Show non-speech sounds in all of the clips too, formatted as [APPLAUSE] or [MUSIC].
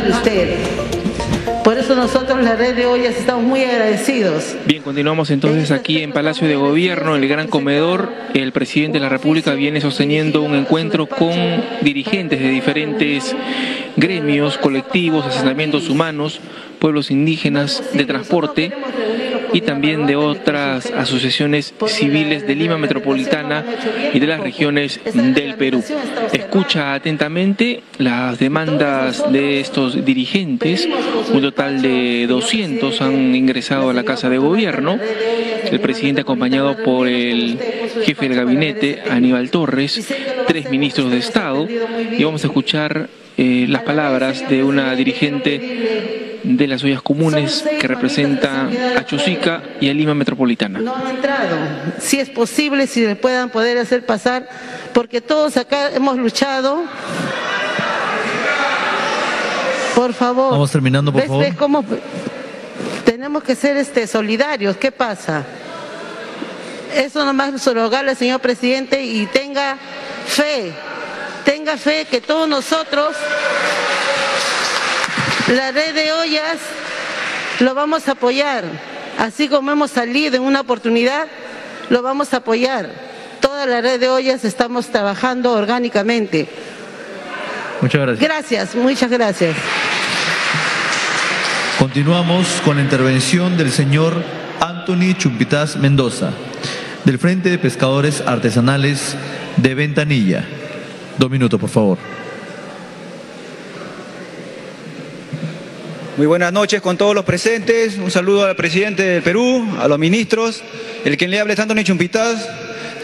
de usted. Por eso nosotros, la red de ollas, estamos muy agradecidos. Bien, continuamos entonces aquí en Palacio de Gobierno, el Gran Comedor. El presidente de la República viene sosteniendo un encuentro con dirigentes de diferentes gremios, colectivos, asentamientos humanos, pueblos indígenas, de transporte y también de otras asociaciones civiles de Lima Metropolitana y de las regiones del Perú. Escucha atentamente las demandas de estos dirigentes. Un total de 200 han ingresado a la Casa de Gobierno. El presidente acompañado por el jefe del gabinete, Aníbal Torres, tres ministros de Estado. Y vamos a escuchar eh, las palabras de una dirigente de las ollas comunes que representa a Chosica y a Lima Metropolitana. No han entrado. Si es posible, si le puedan poder hacer pasar, porque todos acá hemos luchado. Por favor. Vamos terminando, por ¿Ves, favor. ves cómo tenemos que ser este solidarios? ¿Qué pasa? Eso nomás rogarle, señor presidente, y tenga fe, tenga fe que todos nosotros la red de ollas lo vamos a apoyar, así como hemos salido en una oportunidad, lo vamos a apoyar. Toda la red de ollas estamos trabajando orgánicamente. Muchas gracias. Gracias, muchas gracias. Continuamos con la intervención del señor Anthony Chumpitaz Mendoza, del Frente de Pescadores Artesanales de Ventanilla. Dos minutos, por favor. Muy buenas noches con todos los presentes. Un saludo al presidente del Perú, a los ministros. El quien le habla es Antonio Chumpitaz,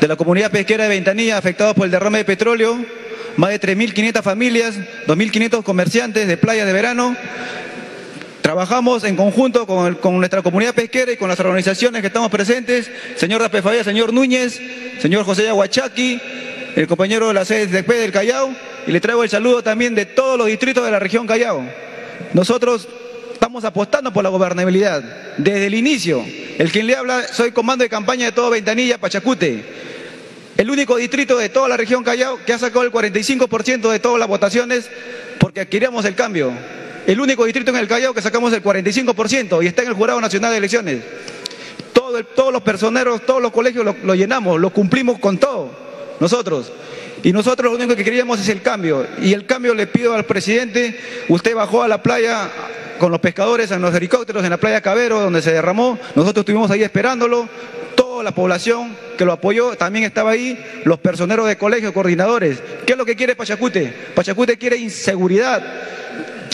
de la comunidad pesquera de Ventanilla, afectados por el derrame de petróleo. Más de 3.500 familias, 2.500 comerciantes de playas de verano. Trabajamos en conjunto con, nuestra comunidad pesquera y con las organizaciones que estamos presentes. Señor Rapefaya, señor Núñez, señor José Yaguachaki, el compañero de la CSDP del Callao. Y le traigo el saludo también de todos los distritos de la región Callao. Nosotros estamos apostando por la gobernabilidad. Desde el inicio, el quien le habla, soy comando de campaña de todo Ventanilla, Pachacute. El único distrito de toda la región Callao que ha sacado el 45% de todas las votaciones porque queríamos el cambio. El único distrito en el Callao que sacamos el 45% y está en el Jurado Nacional de Elecciones. Todo el- todos los personeros, todos los colegios lo, lo llenamos, lo cumplimos con todo, nosotros. Y nosotros lo único que queríamos es el cambio. Y el cambio le pido al presidente, usted bajó a la playa con los pescadores en los helicópteros en la playa Cabero, donde se derramó, nosotros estuvimos ahí esperándolo, toda la población que lo apoyó también estaba ahí, los personeros de colegio, coordinadores. ¿Qué es lo que quiere Pachacute? Pachacute quiere inseguridad,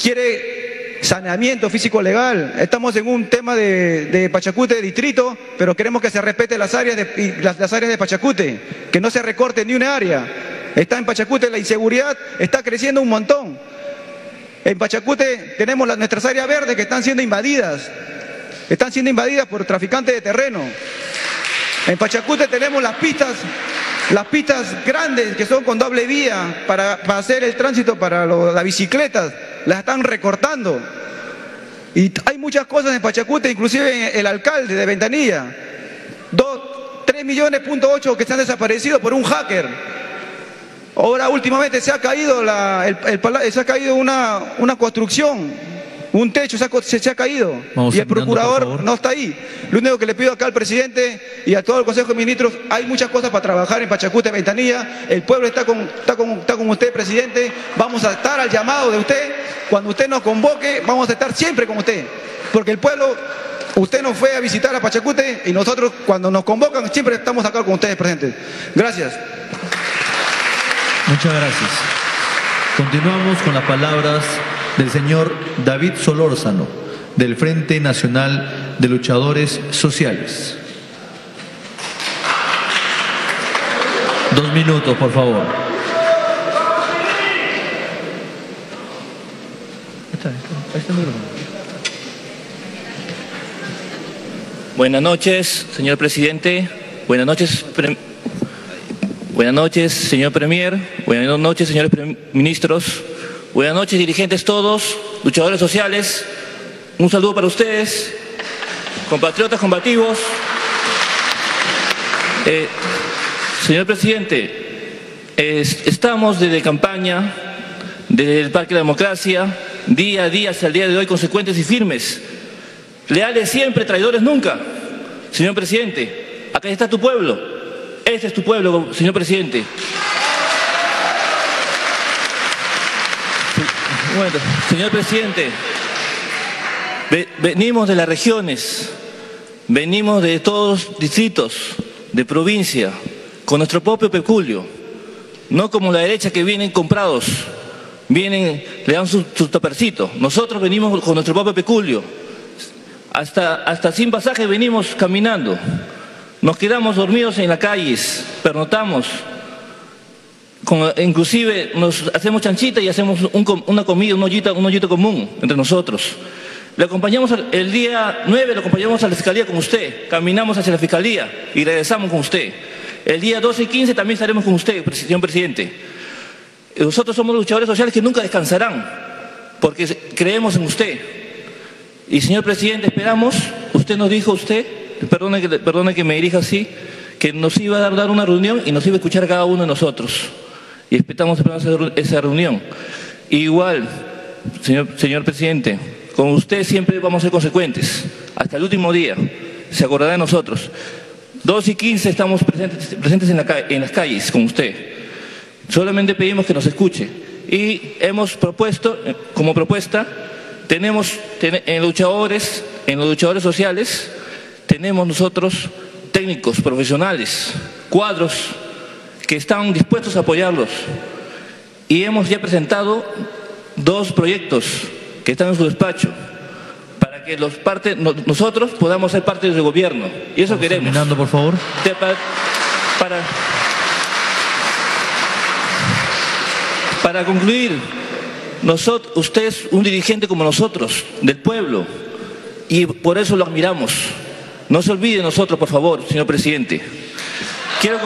quiere saneamiento físico legal. Estamos en un tema de, de Pachacute de distrito, pero queremos que se respete las áreas de, las, las áreas de Pachacute, que no se recorte ni una área. Está en Pachacute la inseguridad, está creciendo un montón. En Pachacute tenemos nuestras áreas verdes que están siendo invadidas. Están siendo invadidas por traficantes de terreno. En Pachacute tenemos las pistas, las pistas grandes que son con doble vía para, hacer el tránsito para las bicicletas. Las están recortando. Y hay muchas cosas en Pachacute, inclusive el alcalde de Ventanilla. Dos, tres millones punto ocho que se han desaparecido por un hacker. Ahora últimamente se ha caído, la, el, el se ha caído una, una construcción, un techo se ha, se, se ha caído Vamos y el procurador no está ahí. Lo único que le pido acá al presidente y a todo el Consejo de Ministros, hay muchas cosas para trabajar en Pachacute, Ventanilla, el pueblo está con, está, con, está con usted, presidente, vamos a estar al llamado de usted, cuando usted nos convoque, vamos a estar siempre con usted, porque el pueblo, usted nos fue a visitar a Pachacute y nosotros cuando nos convocan siempre estamos acá con ustedes presentes. Gracias. Muchas gracias. Continuamos con las palabras del señor David Solórzano, del Frente Nacional de Luchadores Sociales. Dos minutos, por favor. Buenas noches, señor presidente. Buenas noches, buenas noches, señor premier. Buenas noches, señores ministros. Buenas noches, dirigentes todos, luchadores sociales. Un saludo para ustedes, compatriotas combativos. Eh, señor presidente, es- estamos desde campaña, desde el Parque de la Democracia, día a día hasta el día de hoy consecuentes y firmes. Leales siempre, traidores nunca. Señor presidente, acá está tu pueblo. Este es tu pueblo, señor presidente. Bueno, señor presidente, venimos de las regiones, venimos de todos los distritos, de provincia, con nuestro propio peculio, no como la derecha que vienen comprados, vienen, le dan su, su tapercito. Nosotros venimos con nuestro propio peculio, hasta, hasta sin pasaje venimos caminando, nos quedamos dormidos en las calles, pernotamos, inclusive nos hacemos chanchita y hacemos una comida, un hoyito, un hoyito común entre nosotros. Le acompañamos el día 9, lo acompañamos a la fiscalía con usted, caminamos hacia la fiscalía y regresamos con usted. El día 12 y 15 también estaremos con usted, señor presidente. Nosotros somos luchadores sociales que nunca descansarán, porque creemos en usted. Y señor presidente, esperamos, usted nos dijo, usted, perdone que, me dirija así, que nos iba a dar una reunión y nos iba a escuchar cada uno de nosotros y esperamos esa reunión. Igual, señor, presidente, con usted siempre vamos a ser consecuentes, hasta el último día, se acordará de nosotros. Dos y quince estamos presentes, en, la, en las calles con usted. Solamente pedimos que nos escuche. Y hemos propuesto, eh, como propuesta, tenemos en luchadores, en los luchadores sociales, tenemos nosotros técnicos, profesionales, cuadros que están dispuestos a apoyarlos. Y hemos ya presentado dos proyectos que están en su despacho para que los parte, nosotros podamos ser parte del gobierno. Y eso queremos. Terminando, por favor. Para, para, concluir, nosotros, usted es un dirigente como nosotros, del pueblo, y por eso lo admiramos. No se olvide de nosotros, por favor, señor presidente. Quiero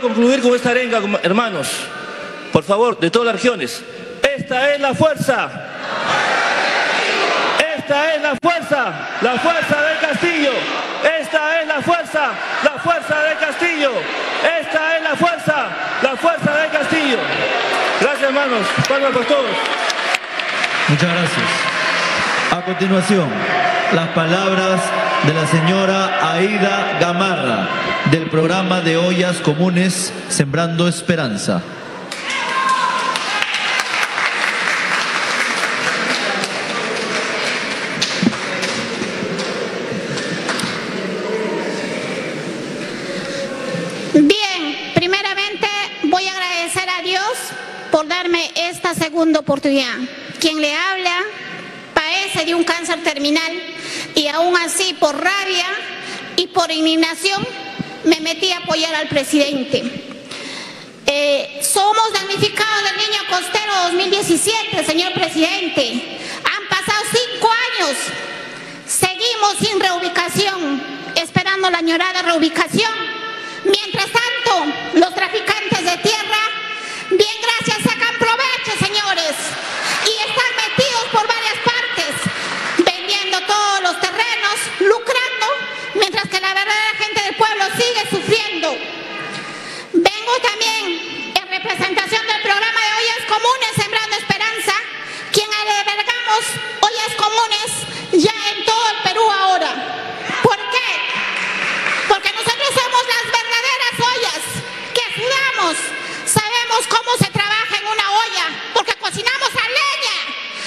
concluir con esta arenga, hermanos. Por favor, de todas las regiones. Esta es la fuerza. Esta es la fuerza, la fuerza del Castillo. Esta es la fuerza, la fuerza del Castillo. Esta es la fuerza, la fuerza del Castillo. Gracias, hermanos. Palmas por todos. Muchas gracias. A continuación, las palabras de la señora Aida Gamarra del programa de ollas comunes Sembrando Esperanza. Bien, primeramente voy a agradecer a Dios por darme esta segunda oportunidad. Quien le habla de un cáncer terminal y aún así por rabia y por indignación me metí a apoyar al presidente. Eh, somos damnificados del niño costero 2017, señor presidente. Han pasado cinco años. Seguimos sin reubicación, esperando la añorada reubicación. Mientras tanto, los traficantes de tierra, bien gracias, sacan provecho, señores, todos los terrenos, lucrando, mientras que la verdadera gente del pueblo sigue sufriendo. Vengo también en representación del programa de Ollas Comunes Sembrando Esperanza, quien albergamos ollas comunes ya en todo el Perú ahora. ¿Por qué? Porque nosotros somos las verdaderas ollas que sudamos, sabemos cómo se trabaja en una olla, porque cocinamos a leña.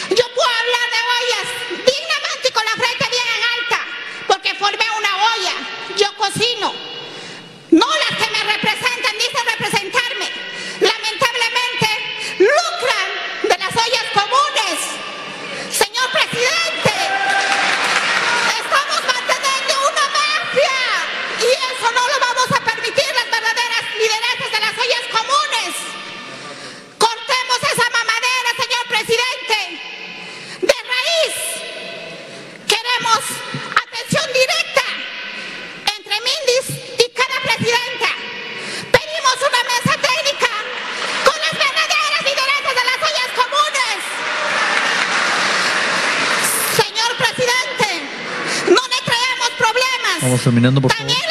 Yo puedo hablar de ollas yo cocino. No las que me representan, dicen representarme. Lamentablemente, lucran de las ollas comunes. Señor presidente, estamos manteniendo una mafia y eso no lo vamos a permitir las verdaderas lideresas de las ollas comunes. Cortemos esa mamadera, señor presidente. De raíz, queremos atención directa entre Mindis y cada presidenta. Pedimos una mesa técnica con las verdaderas lideresas de las ollas comunes. Señor presidente, no le traemos problemas. Vamos terminando, por favor. También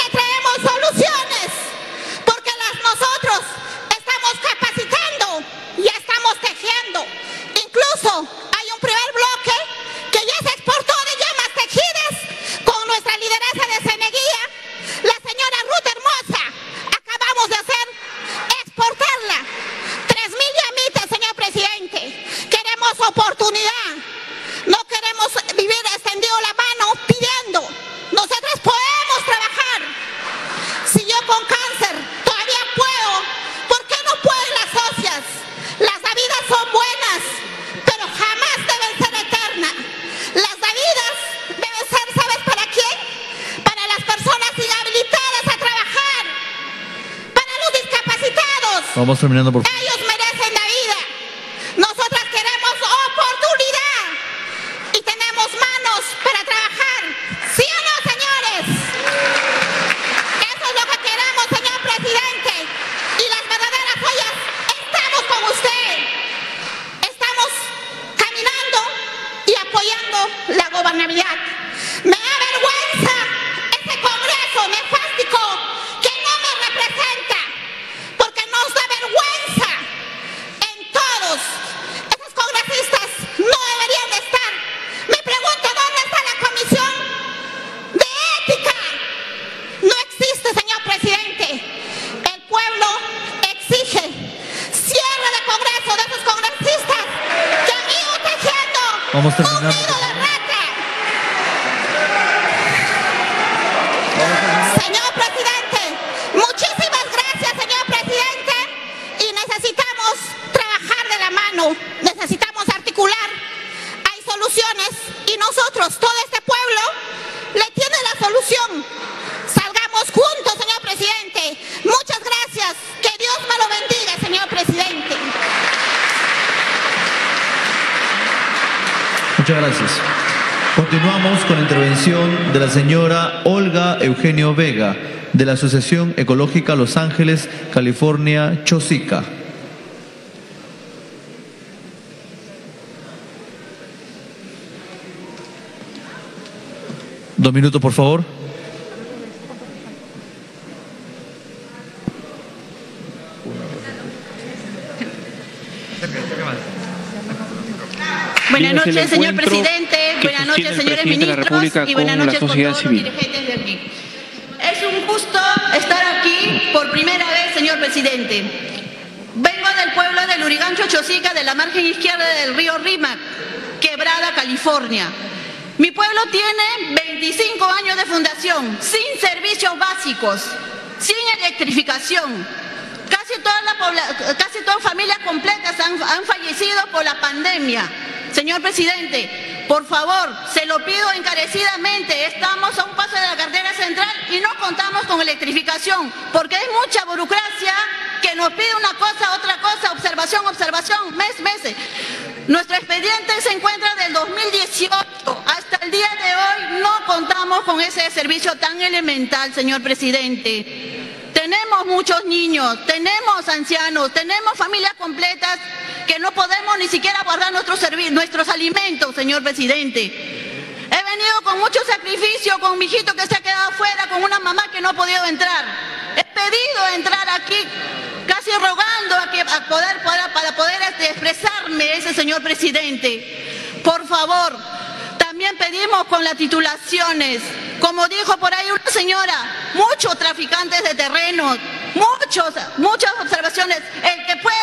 de la Asociación Ecológica Los Ángeles, California, Chosica. Dos minutos, por favor. Buenas noches, señor presidente. Buenas noches, el señores presidente de la ministros. República Y buenas con la noches con sociedad todos civil. los dirigentes presidente. Vengo del pueblo de Lurigancho Chosica, de la margen izquierda del río Rímac, Quebrada, California. Mi pueblo tiene 25 años de fundación, sin servicios básicos, sin electrificación. Casi todas la pobla- casi familias completas han, han fallecido por la pandemia. Señor presidente, por favor, se lo pido encarecidamente. Estamos a un paso de la cartera central y no contamos con electrificación, porque hay mucha burocracia que nos pide una cosa, otra cosa, observación, observación, mes, meses. Nuestro expediente se encuentra del 2018. Hasta el día de hoy no contamos con ese servicio tan elemental, señor presidente. Tenemos muchos niños, tenemos ancianos, tenemos familias completas que no podemos ni siquiera guardar nuestros, alimentos, señor presidente. He venido con mucho sacrificio, con mi hijito que se ha quedado fuera, con una mamá que no ha podido entrar. He pedido entrar aquí, casi rogando a, que, poder, para, para poder este, expresarme ese señor presidente. Por favor, también pedimos con las titulaciones, como dijo por ahí una señora, muchos traficantes de terrenos, muchos, muchas observaciones. El que puede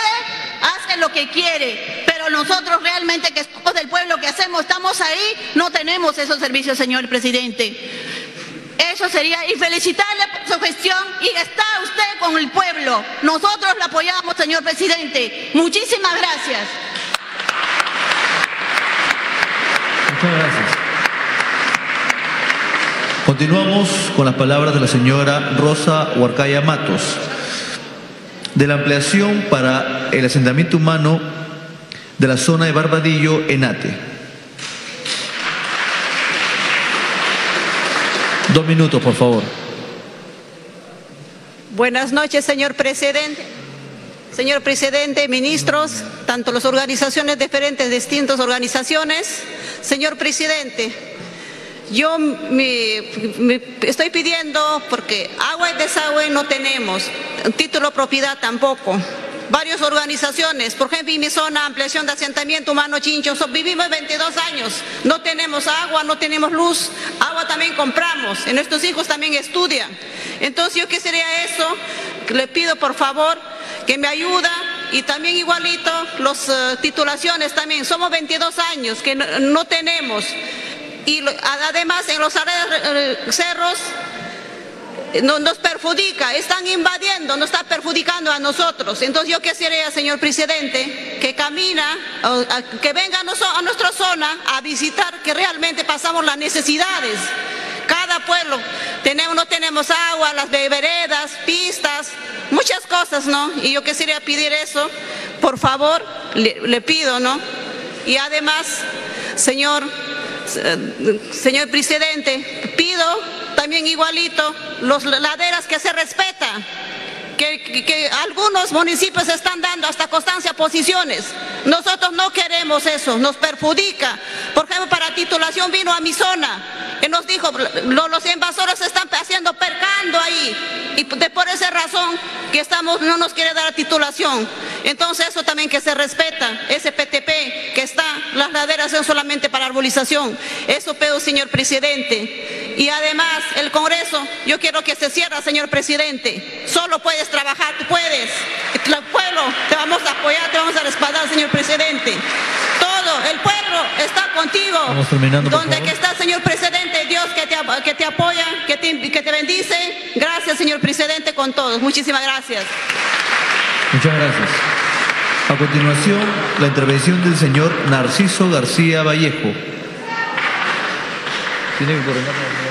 hace lo que quiere, pero nosotros realmente que somos del pueblo, que hacemos, estamos ahí, no tenemos esos servicios, señor presidente. Eso sería, y felicitarle por su gestión, y está usted con el pueblo. Nosotros lo apoyamos, señor presidente. Muchísimas gracias. Muchas gracias. Continuamos con las palabras de la señora Rosa Huarcaya Matos, de la ampliación para el asentamiento humano de la zona de Barbadillo, Enate. Dos minutos, por favor. Buenas noches, señor presidente. Señor presidente, ministros, tanto las organizaciones diferentes, distintas organizaciones. Señor presidente, yo me, estoy pidiendo, porque agua y desagüe no tenemos, título propiedad tampoco. Varias organizaciones, por ejemplo, en mi zona, ampliación de asentamiento humano Chincho, vivimos 22 años, no tenemos agua, no tenemos luz, agua también compramos, y nuestros hijos también estudian. Entonces yo quisiera eso, le pido por favor que me ayuda y también igualito los eh, titulaciones también, somos 22 años que no tenemos. Y además en los eh, cerros no- nos perjudica, están invadiendo, nos está perjudicando a nosotros. Entonces yo quisiera, señor presidente, que camina, que venga a, nuestra zona a visitar que realmente pasamos las necesidades. Cada pueblo tenemos, no tenemos agua, las veredas, pistas, muchas cosas, ¿no? Y yo quisiera pedir eso, por favor, le, le pido, ¿no? Y además, señor, eh, señor presidente, pido también igualito los laderas que se respetan que, algunos municipios están dando hasta constancia posiciones. Nosotros no queremos eso, nos perjudica. Por ejemplo, para titulación vino a mi zona y nos dijo, los invasores están haciendo percando ahí. Y por esa razón que estamos, no nos quiere dar titulación. Entonces eso también que se respeta, ese PTP que está, las laderas son solamente para arbolización. Eso pedo, señor presidente. Y además, el Congreso, yo quiero que se cierre, señor presidente. Solo puedes trabajar, tú puedes. El pueblo, te vamos a apoyar, te vamos a respaldar, señor presidente. Todo, el pueblo está contigo. Vamos terminando, Donde que está, señor presidente, Dios que te, que te apoya, que te, que te bendice. Gracias, señor presidente, con todos. Muchísimas gracias. Muchas gracias. A continuación, la intervención del señor Narciso García Vallejo. Tiene que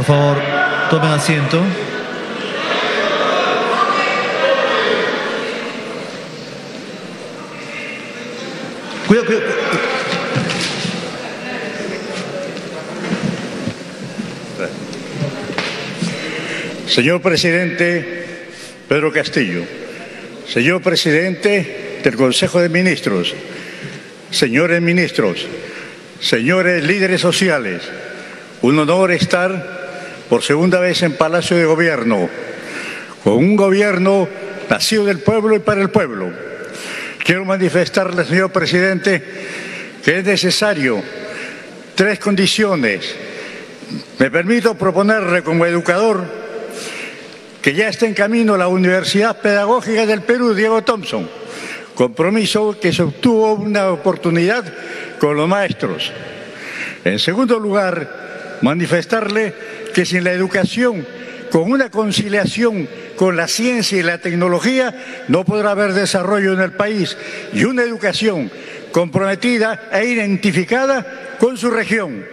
Por favor, tomen asiento. Cuidado, cuidado. Señor presidente Pedro Castillo, señor presidente del Consejo de Ministros, señores ministros, señores líderes sociales, un honor estar por segunda vez en Palacio de Gobierno, con un gobierno nacido del pueblo y para el pueblo Quiero manifestarle, señor presidente, que es necesario tres condiciones. Me permito proponerle como educador que ya está en camino la Universidad Pedagógica del Perú, Diego Thompson, compromiso que se obtuvo una oportunidad con los maestros. En segundo lugar, manifestarle que sin la educación, con una conciliación con la ciencia y la tecnología, no podrá haber desarrollo en el país y una educación comprometida e identificada con su región,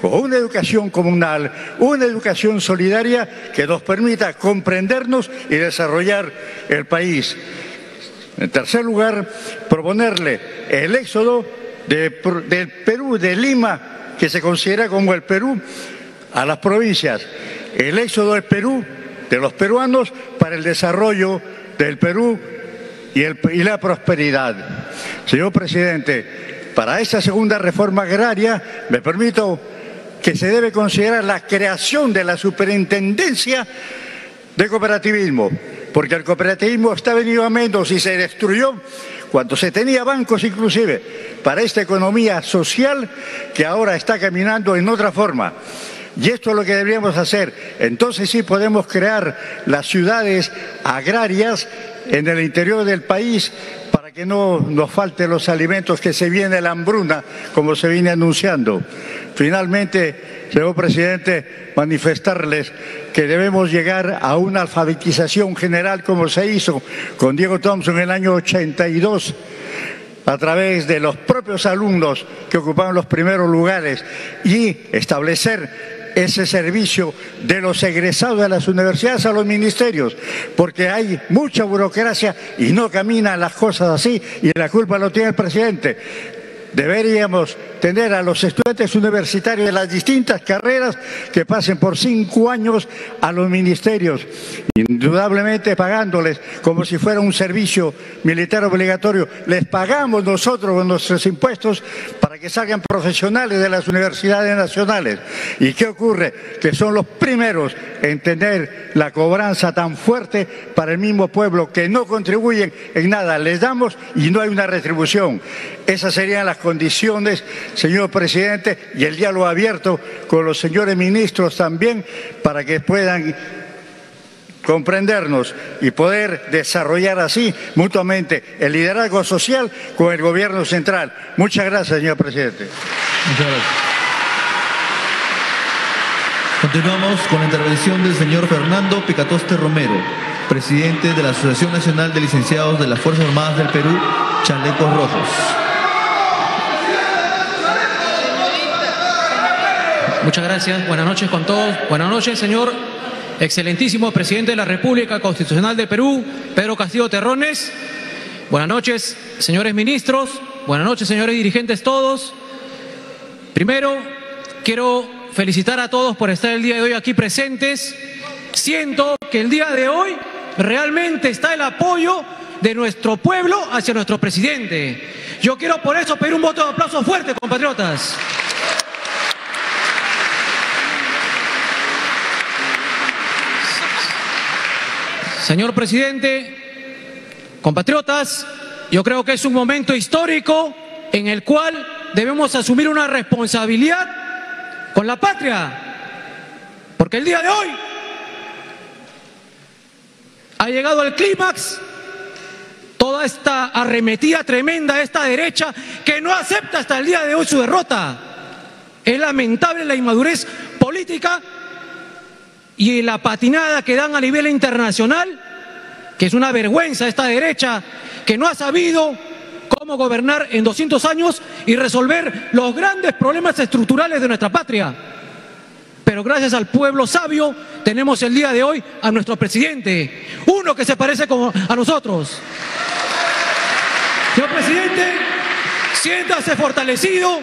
con una educación comunal, una educación solidaria que nos permita comprendernos y desarrollar el país. En tercer lugar, proponerle el éxodo del Perú, de Lima, que se considera como el Perú, a las provincias. El éxodo del Perú de los peruanos para el desarrollo del Perú y, la prosperidad. Señor presidente, para esta segunda reforma agraria me permito que se debe considerar la creación de la superintendencia de cooperativismo, porque el cooperativismo está venido a menos y se destruyó cuando se tenía bancos inclusive para esta economía social que ahora está caminando en otra forma. Y esto es lo que deberíamos hacer. Entonces sí podemos crear las ciudades agrarias en el interior del país para que no nos falten los alimentos, que se viene la hambruna, como se viene anunciando. Finalmente, señor presidente, manifestarles que debemos llegar a una alfabetización general como se hizo con Diego Thompson en el año 82 a través de los propios alumnos que ocupaban los primeros lugares y establecer ese servicio de los egresados de las universidades a los ministerios, porque hay mucha burocracia y no caminan las cosas así y la culpa lo tiene el presidente. Deberíamos tener a los estudiantes universitarios de las distintas carreras que pasen por cinco años a los ministerios, indudablemente pagándoles como si fuera un servicio militar obligatorio. Les pagamos nosotros con nuestros impuestos para que salgan profesionales de las universidades nacionales. ¿Y qué ocurre? Que son los primeros en tener la cobranza tan fuerte para el mismo pueblo que no contribuyen en nada. Les damos y no hay una retribución. Esas serían las condiciones, señor presidente, y el diálogo abierto con los señores ministros también para que puedan comprendernos y poder desarrollar así mutuamente el liderazgo social con el gobierno central. Muchas gracias, señor presidente. Muchas gracias. Continuamos con la intervención del señor Fernando Picatoste Romero, presidente de la Asociación Nacional de Licenciados de las Fuerzas Armadas del Perú, Chalecos Rojos. Muchas gracias. Buenas noches con todos. Buenas noches, señor excelentísimo presidente de la República Constitucional del Perú, Pedro Castillo Terrones. Buenas noches, señores ministros. Buenas noches, señores dirigentes todos. Primero, quiero felicitar a todos por estar el día de hoy aquí presentes. Siento que el día de hoy realmente está el apoyo de nuestro pueblo hacia nuestro presidente. Yo quiero por eso pedir un voto de aplauso fuerte, compatriotas. Señor presidente, compatriotas, yo creo que es un momento histórico en el cual debemos asumir una responsabilidad con la patria. Porque el día de hoy ha llegado al clímax toda esta arremetida tremenda de esta derecha que no acepta hasta el día de hoy su derrota. Es lamentable la inmadurez política y la patinada que dan a nivel internacional, que es una vergüenza esta derecha que no ha sabido cómo gobernar en 200 años y resolver los grandes problemas estructurales de nuestra patria. Pero gracias al pueblo sabio tenemos el día de hoy a nuestro presidente, uno que se parece a nosotros. Señor presidente, siéntase fortalecido.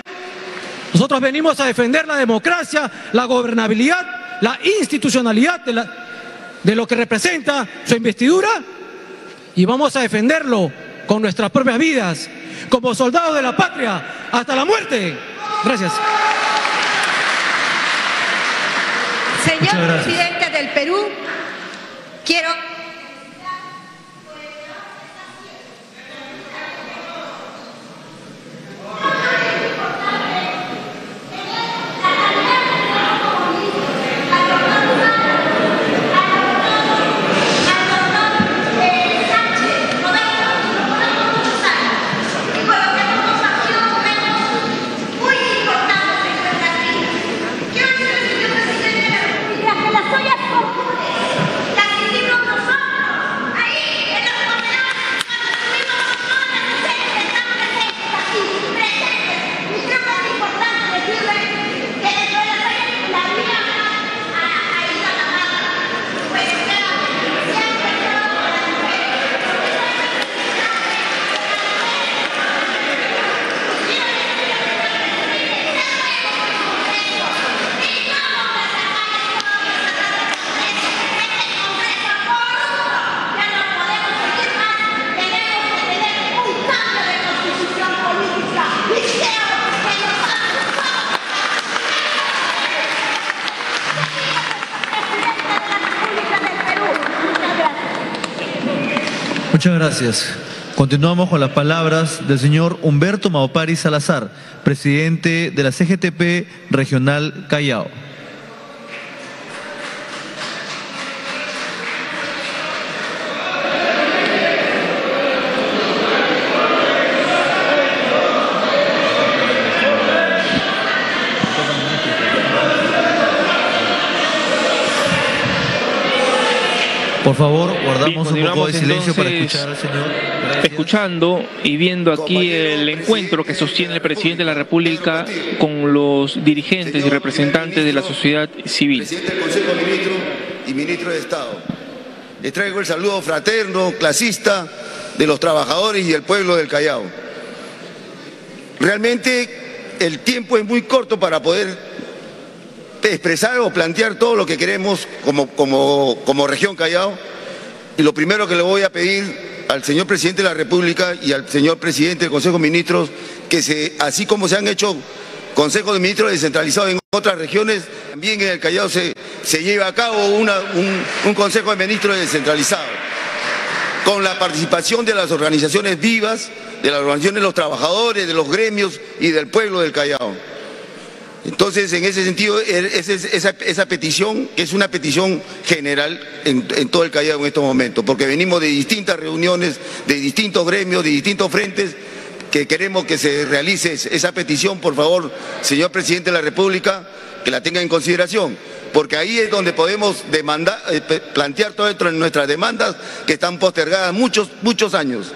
Nosotros venimos a defender la democracia, la gobernabilidad, la institucionalidad de, la, de lo que representa su investidura y vamos a defenderlo con nuestras propias vidas, como soldados de la patria, hasta la muerte. Gracias. Señor presidente del Perú, quiero Muchas gracias. Continuamos con las palabras del señor Humberto Maopari Salazar, presidente de la CGTP Regional Callao. Por favor, guardamos un poco de silencio para escuchar al señor. Escuchando y viendo aquí el encuentro que sostiene el presidente de la República con los dirigentes y representantes de la sociedad civil. Presidente del Consejo de Ministros y Ministro de Estado. Les traigo el saludo fraterno, clasista de los trabajadores y el pueblo del Callao. Realmente el tiempo es muy corto para poder expresar o plantear todo lo que queremos como, como, como región Callao. Y lo primero que le voy a pedir al señor presidente de la República y al señor presidente del Consejo de Ministros, que se, así como se han hecho consejos de ministros descentralizados en otras regiones, también en el Callao se, se lleva a cabo una, un, un consejo de ministros descentralizado, con la participación de las organizaciones vivas, de las organizaciones de los trabajadores, de los gremios y del pueblo del Callao. Entonces, en ese sentido, esa, esa, esa petición es una petición general en, todo el Callao en estos momentos, porque venimos de distintas reuniones, de distintos gremios, de distintos frentes, que queremos que se realice esa petición, por favor, señor presidente de la República, que la tenga en consideración, porque ahí es donde podemos demandar, eh, plantear todas nuestras demandas que están postergadas muchos, muchos años.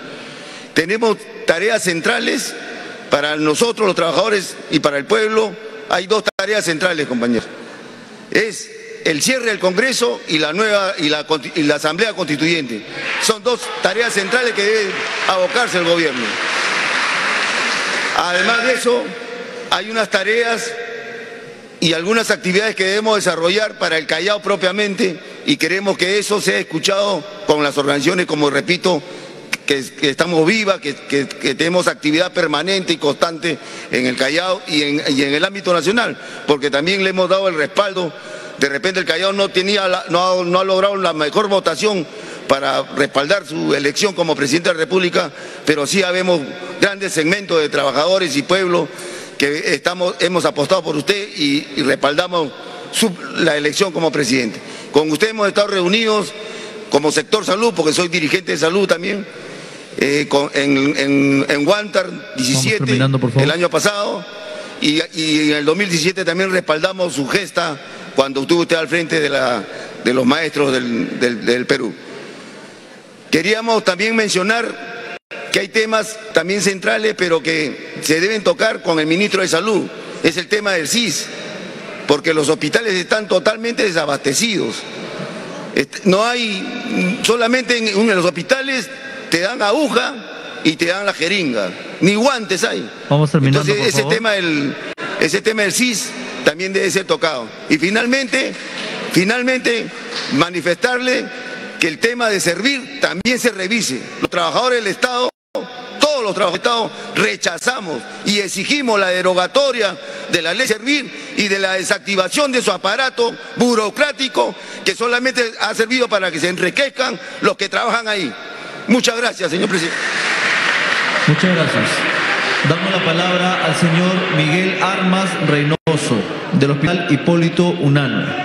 Tenemos tareas centrales para nosotros, los trabajadores, y para el pueblo. Hay dos tareas centrales, compañeros. Es el cierre del Congreso y la nueva y la, Asamblea Constituyente. Son dos tareas centrales que debe abocarse el gobierno. Además de eso, hay unas tareas y algunas actividades que debemos desarrollar para el Callao propiamente y queremos que eso sea escuchado con las organizaciones, como repito, que, estamos vivas, que, tenemos actividad permanente y constante en el Callao y en, el ámbito nacional, porque también le hemos dado el respaldo. De repente el Callao no, tenía no, no ha logrado la mejor votación para respaldar su elección como presidente de la República, pero sí habemos grandes segmentos de trabajadores y pueblos que estamos, hemos apostado por usted y, respaldamos la elección como presidente. Con usted hemos estado reunidos como sector salud, porque soy dirigente de salud también, eh, en, en, en, Guantar 17 el año pasado y, en el 2017 también respaldamos su gesta cuando estuvo usted al frente de, la, de los maestros del Perú. Queríamos también mencionar que hay temas también centrales, pero que se deben tocar con el ministro de Salud. Es el tema del CIS, porque los hospitales están totalmente desabastecidos. No hay, solamente en, los hospitales te dan aguja y te dan la jeringa, ni guantes hay. Vamos terminando. Entonces, ese, Tema del, ese tema del CIS también debe ser tocado. Y finalmente, finalmente, manifestarle que el tema de servir también se revise. Los trabajadores del Estado, todos los trabajadores del Estado, rechazamos y exigimos la derogatoria de la ley de servir y de la desactivación de su aparato burocrático que solamente ha servido para que se enriquezcan los que trabajan ahí. Muchas gracias, señor presidente. Muchas gracias. Damos la palabra al señor Miguel Armas Reynoso, del Hospital Hipólito Unán.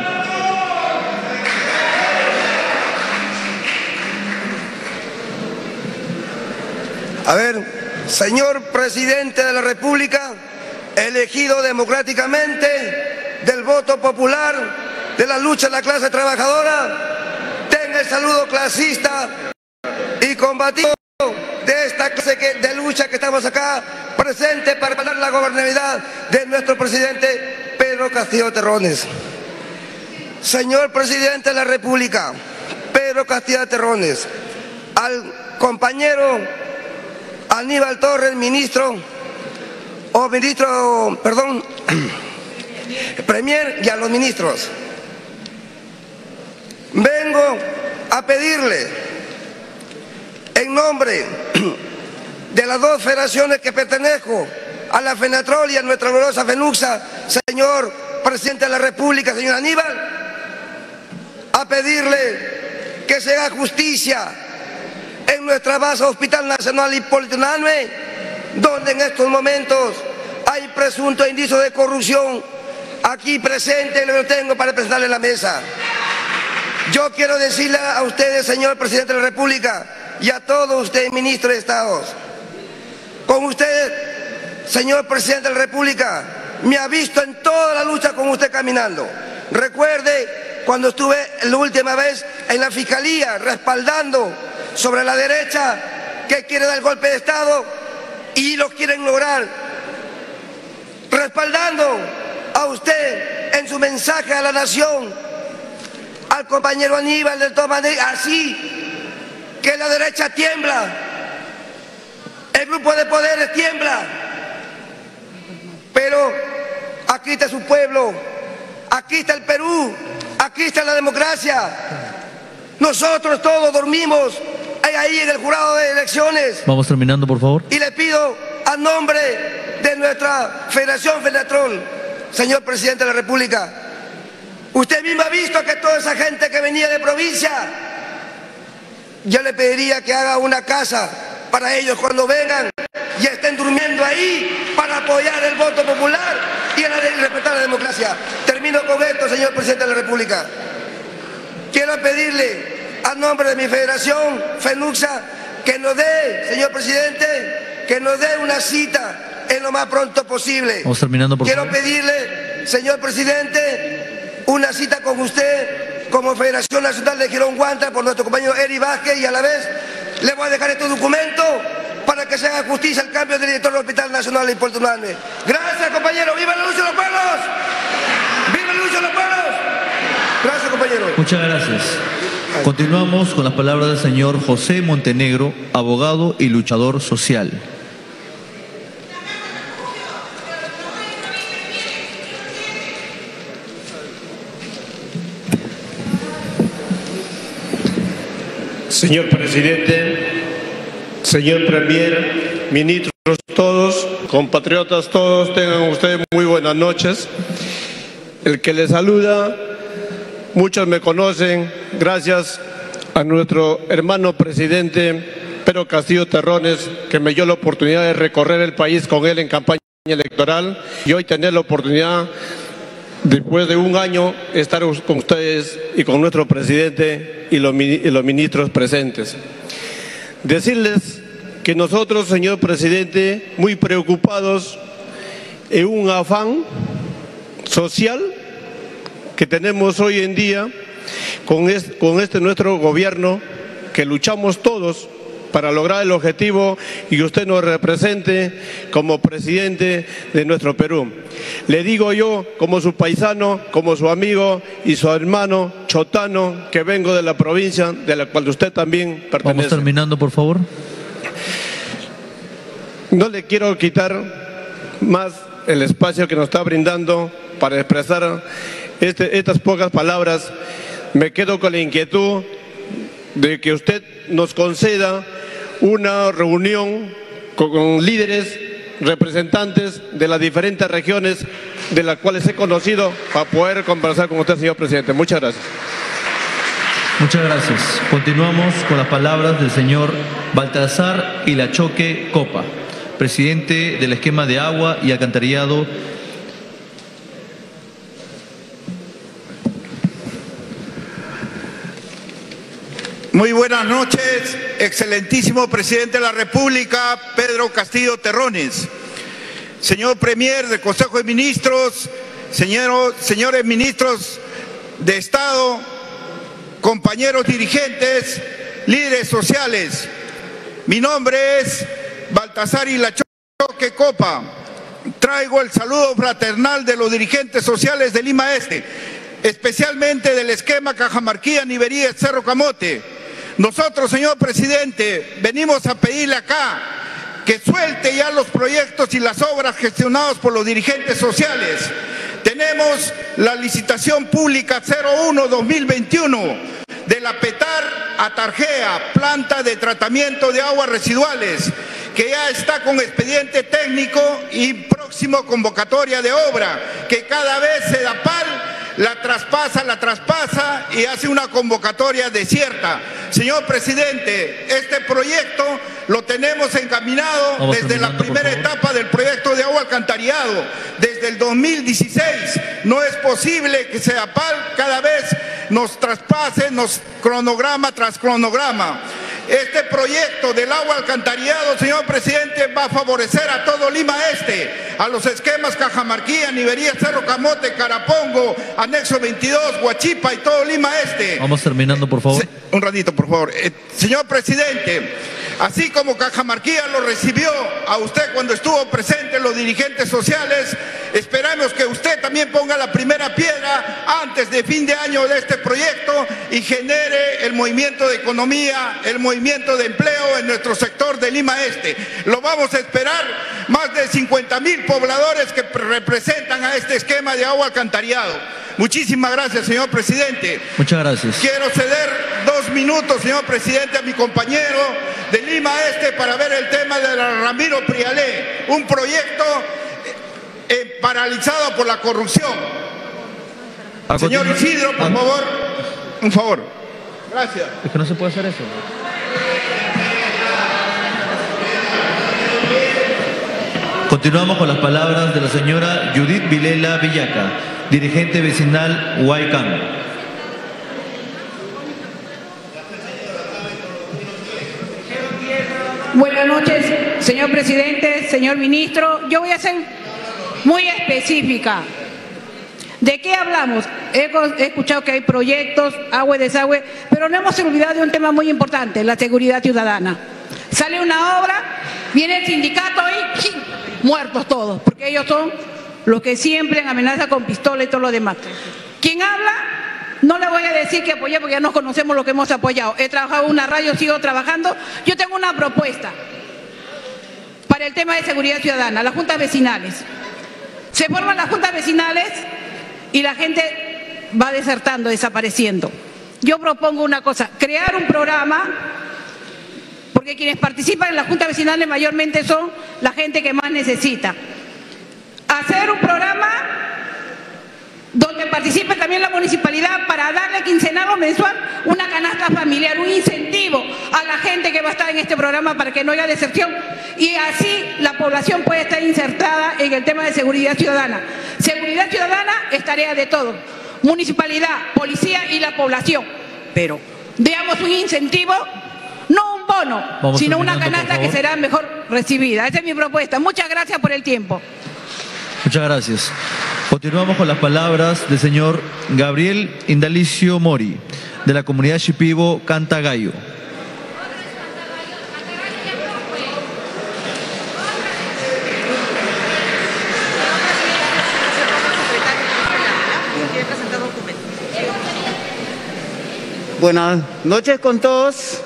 A ver, señor presidente de la República, elegido democráticamente del voto popular, de la lucha de la clase trabajadora, tenga el saludo clasista combativo de esta clase de lucha que estamos acá presente para ganar la gobernabilidad de nuestro presidente Pedro Castillo Terrones. Señor presidente de la República, Pedro Castillo Terrones, al compañero Aníbal Torres, ministro, o ministro, perdón, [CLEARS THROAT] premier y a los ministros. Vengo a pedirle en nombre de las dos federaciones que pertenezco, a la FENATROL y a nuestra gloriosa FENUXA, señor presidente de la República, señor Aníbal, a pedirle que se haga justicia en nuestra base Hospital Nacional Hipólito Nanue, donde en estos momentos hay presunto indicio de corrupción. Aquí presente lo tengo para presentarle en la mesa. Yo quiero decirle a ustedes, señor presidente de la República, y a todos ustedes, ministros de Estados, con usted, señor presidente de la República, me ha visto en toda la lucha con usted caminando. Recuerde cuando estuve la última vez en la Fiscalía respaldando sobre la derecha que quiere dar el golpe de Estado y lo quieren lograr respaldando a usted en su mensaje a la nación, al compañero Aníbal del Toma así que la derecha tiembla, el grupo de poderes tiembla, pero aquí está su pueblo, aquí está el Perú, aquí está la democracia. Nosotros todos dormimos ahí en el jurado de elecciones. Vamos terminando, por favor. Y le pido a nombre de nuestra Federación Fenatrol, señor presidente de la República, usted mismo ha visto que toda esa gente que venía de provincia, yo le pediría que haga una casa para ellos cuando vengan y estén durmiendo ahí para apoyar el voto popular y respetar la democracia. Termino con esto, señor presidente de la República. Quiero pedirle a nombre de mi federación, FENUXA, que nos dé, señor presidente, que nos dé una cita en lo más pronto posible. Vamos terminando, por Quiero favor. pedirle, señor presidente, una cita con usted como Federación Nacional de Girón Guanta por nuestro compañero Eri Vázquez y a la vez le voy a dejar este documento para que se haga justicia al cambio de director del Hospital Nacional de Puerto Grande. Gracias, compañero. ¡Viva la lucha de los pueblos! ¡Viva la lucha de los pueblos! Gracias, compañero. Muchas gracias. Continuamos con las palabras del señor José Montenegro, abogado y luchador social. Señor presidente, señor premier, ministros todos, compatriotas todos, tengan ustedes muy buenas noches. El que les saluda, muchos me conocen, gracias a nuestro hermano presidente Pedro Castillo Terrones, que me dio la oportunidad de recorrer el país con él en campaña electoral y hoy tener la oportunidad después de un año estar con ustedes y con nuestro presidente y los, ministros presentes. Decirles que nosotros, señor presidente, muy preocupados en un afán social que tenemos hoy en día con este nuestro gobierno, que luchamos todos para lograr el objetivo y que usted nos represente como presidente de nuestro Perú. Le digo yo, como su paisano, como su amigo y su hermano chotano, que vengo de la provincia de la cual usted también Vamos pertenece. terminando, por favor. No le quiero quitar más el espacio que nos está brindando para expresar este- estas pocas palabras. Me quedo con la inquietud de que usted nos conceda una reunión con, líderes, representantes de las diferentes regiones de las cuales he conocido para poder conversar con usted, señor presidente. Muchas gracias. Muchas gracias. Continuamos con las palabras del señor Baltasar Ilachoque Copa, presidente del esquema de agua y alcantarillado. Muy buenas noches, excelentísimo presidente de la República, Pedro Castillo Terrones. Señor Premier del Consejo de Ministros, señor- señores ministros de Estado, compañeros dirigentes, líderes sociales. Mi nombre es Baltasar Ilachoque Copa. Traigo el saludo fraternal de los dirigentes sociales de Lima Este, especialmente del esquema Cajamarquía, Nivería, Cerro Camote. Nosotros, señor presidente, venimos a pedirle acá que suelte ya los proyectos y las obras gestionados por los dirigentes sociales. Tenemos la licitación pública 01-2021 de la PETAR a Tarjea, planta de tratamiento de aguas residuales, que ya está con expediente técnico y próximo convocatoria de obra, que cada vez se da pal la traspasa, la traspasa y hace una convocatoria desierta. Señor presidente, este proyecto lo tenemos encaminado Vamos desde la primera etapa del proyecto de agua alcantarillado, desde el 2016. No es posible que Sedapal cada vez nos traspase, nos cronograma tras cronograma. Este proyecto del agua alcantarillado, señor presidente, va a favorecer a todo Lima Este, a los esquemas Cajamarquía, Nivería, Cerro Camote, Carapongo, Anexo 22, Huachipa y todo Lima Este. Vamos terminando, por favor. Un ratito, por favor. Eh, señor presidente, así como Cajamarquía lo recibió a usted cuando estuvo presente en los dirigentes sociales, esperamos que usted también ponga la primera piedra antes de fin de año de este proyecto y genere el movimiento de economía, el movimiento de empleo en nuestro sector de Lima Este. Lo vamos a esperar más de 50 mil pobladores que pre- representan a este esquema de agua alcantarillado. Muchísimas gracias, señor presidente. Muchas gracias. Quiero ceder dos minutos, señor presidente, a mi compañero de Lima Este para ver el tema de la Ramiro Prialé, un proyecto eh, paralizado por la corrupción. A Señor Isidro, por Ah. favor, un favor. Gracias. Es que no se puede hacer eso. Continuamos con las palabras de la señora Judith Vilela Villaca, dirigente vecinal Huaycán. Buenas noches, señor presidente, señor ministro, yo voy a ser muy específica. ¿De qué hablamos? He, escuchado que hay proyectos, agua y desagüe, pero no hemos olvidado de un tema muy importante, la seguridad ciudadana. Sale una obra, viene el sindicato y muertos todos, porque ellos son los que siempre amenazan con pistola y todo lo demás. ¿Quién habla? No le voy a decir que apoyé porque ya nos conocemos lo que hemos apoyado. He trabajado en una radio, sigo trabajando. Yo tengo una propuesta para el tema de seguridad ciudadana, las juntas vecinales. Se forman las juntas vecinales y la gente va desertando, desapareciendo. Yo propongo una cosa, crear un programa, porque quienes participan en las juntas vecinales mayormente son la gente que más necesita. Hacer un programa donde participe también la municipalidad para darle quincenal o mensual una canasta familiar, un incentivo a la gente que va a estar en este programa para que no haya deserción y así la población puede estar insertada en el tema de seguridad ciudadana. Seguridad ciudadana es tarea de todos, municipalidad, policía y la población, pero veamos un incentivo no un bono, Vamos sino una canasta que será mejor recibida. Esa es mi propuesta. Muchas gracias por el tiempo. Muchas gracias. Continuamos con las palabras del señor Gabriel Indalicio Mori, de la comunidad Shipibo Cantagallo. Buenas noches con todos.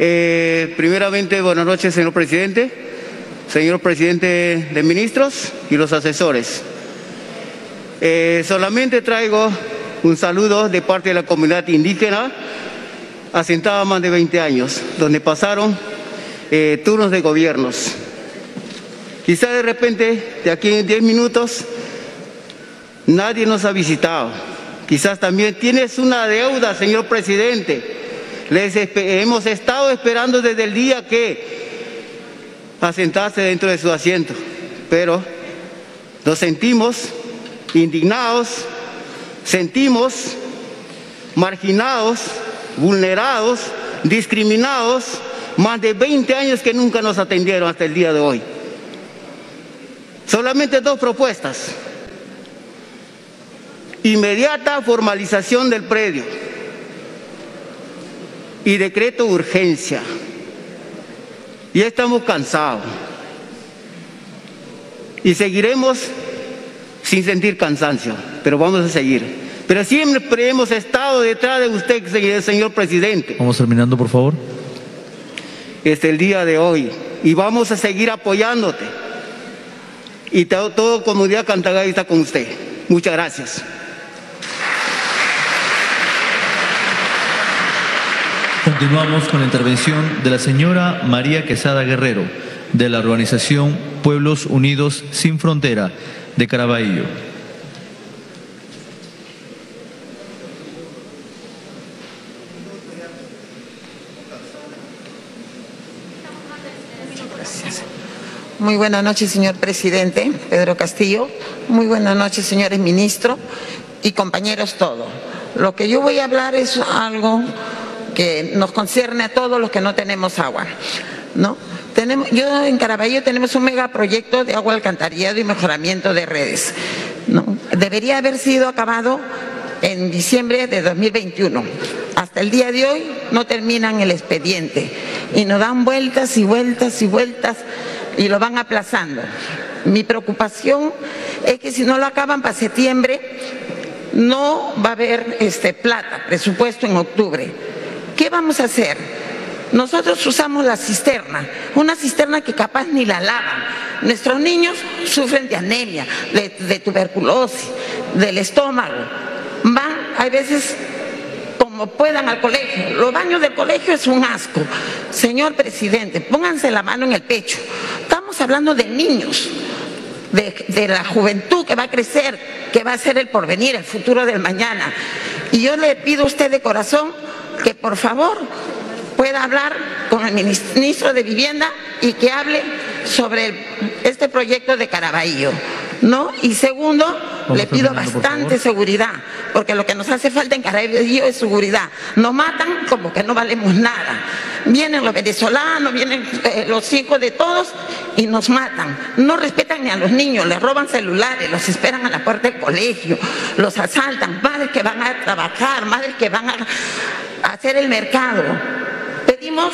Eh, primeramente, buenas noches, señor presidente, señor presidente de ministros y los asesores. Eh, solamente traigo un saludo de parte de la comunidad indígena asentada más de 20 años, donde pasaron eh, turnos de gobiernos. Quizá de repente, de aquí en 10 minutos, nadie nos ha visitado. Quizás también tienes una deuda, señor presidente. Les hemos estado esperando desde el día que asentaste dentro de su asiento, pero nos sentimos indignados, sentimos marginados, vulnerados, discriminados, más de 20 años que nunca nos atendieron hasta el día de hoy. Solamente dos propuestas. Inmediata formalización del predio y decreto de urgencia. Ya estamos cansados. Y seguiremos sin sentir cansancio, pero vamos a seguir. Pero siempre hemos estado detrás de usted, señor- presidente Vamos terminando, por favor. hasta el día de hoy y vamos a seguir apoyándote. Y todo, todo comunidad Cantagallo está con usted. Muchas gracias. Continuamos con la intervención de la señora María Quesada Guerrero, de la organización Pueblos Unidos Sin Frontera de Caraballo. Muy buenas noches, señor presidente Pedro Castillo. Muy buenas noches, señores ministros y compañeros todos. Lo que yo voy a hablar es algo nos concierne a todos los que no tenemos agua. ¿no? Tenemos, yo en Caraballo tenemos un megaproyecto de agua alcantarillado y mejoramiento de redes. ¿no? Debería haber sido acabado en diciembre de 2021. Hasta el día de hoy no terminan el expediente y nos dan vueltas y vueltas y vueltas y lo van aplazando. Mi preocupación es que si no lo acaban para septiembre, no va a haber este, plata, presupuesto en octubre. ¿Qué vamos a hacer? Nosotros usamos la cisterna, una cisterna que capaz ni la lavan. Nuestros niños sufren de anemia, de, tuberculosis, del estómago. Van, hay veces como puedan al colegio. Los baños del colegio es un asco. Señor presidente, pónganse la mano en el pecho. Estamos hablando de niños, de la juventud que va a crecer, que va a ser el porvenir, el futuro del mañana. Y yo le pido a usted de corazón que por favor pueda hablar con el ministro de Vivienda y que hable sobre el- este proyecto de Caraballo. ¿No? Y segundo, le pido por bastante seguridad, porque lo que nos hace falta en Caraballo es seguridad. Nos matan como que no valemos nada. Vienen los venezolanos, vienen eh, los hijos de todos y nos matan. No respetan ni a los niños, les roban celulares, los esperan a la puerta del colegio, los asaltan, madres que van a trabajar, madres que van a hacer el mercado. Pedimos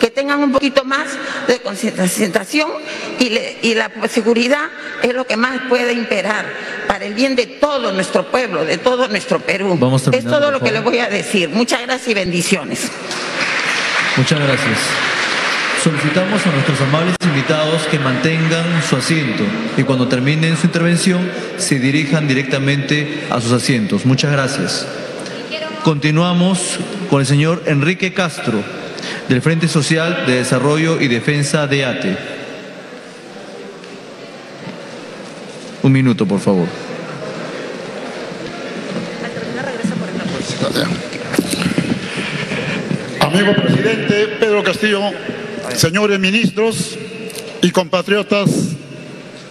que tengan un poquito más de concentración y, le- y la seguridad es lo que más puede imperar para el bien de todo nuestro pueblo, de todo nuestro Perú. Vamos es todo lo que les voy a decir. Muchas gracias y bendiciones. Muchas gracias. Solicitamos a nuestros amables invitados que mantengan su asiento y cuando terminen su intervención se dirijan directamente a sus asientos. Muchas gracias. Continuamos con el señor Enrique Castro, del Frente Social de Desarrollo y Defensa de ATE. Un minuto, por favor. Amigo presidente Pedro Castillo, señores ministros y compatriotas,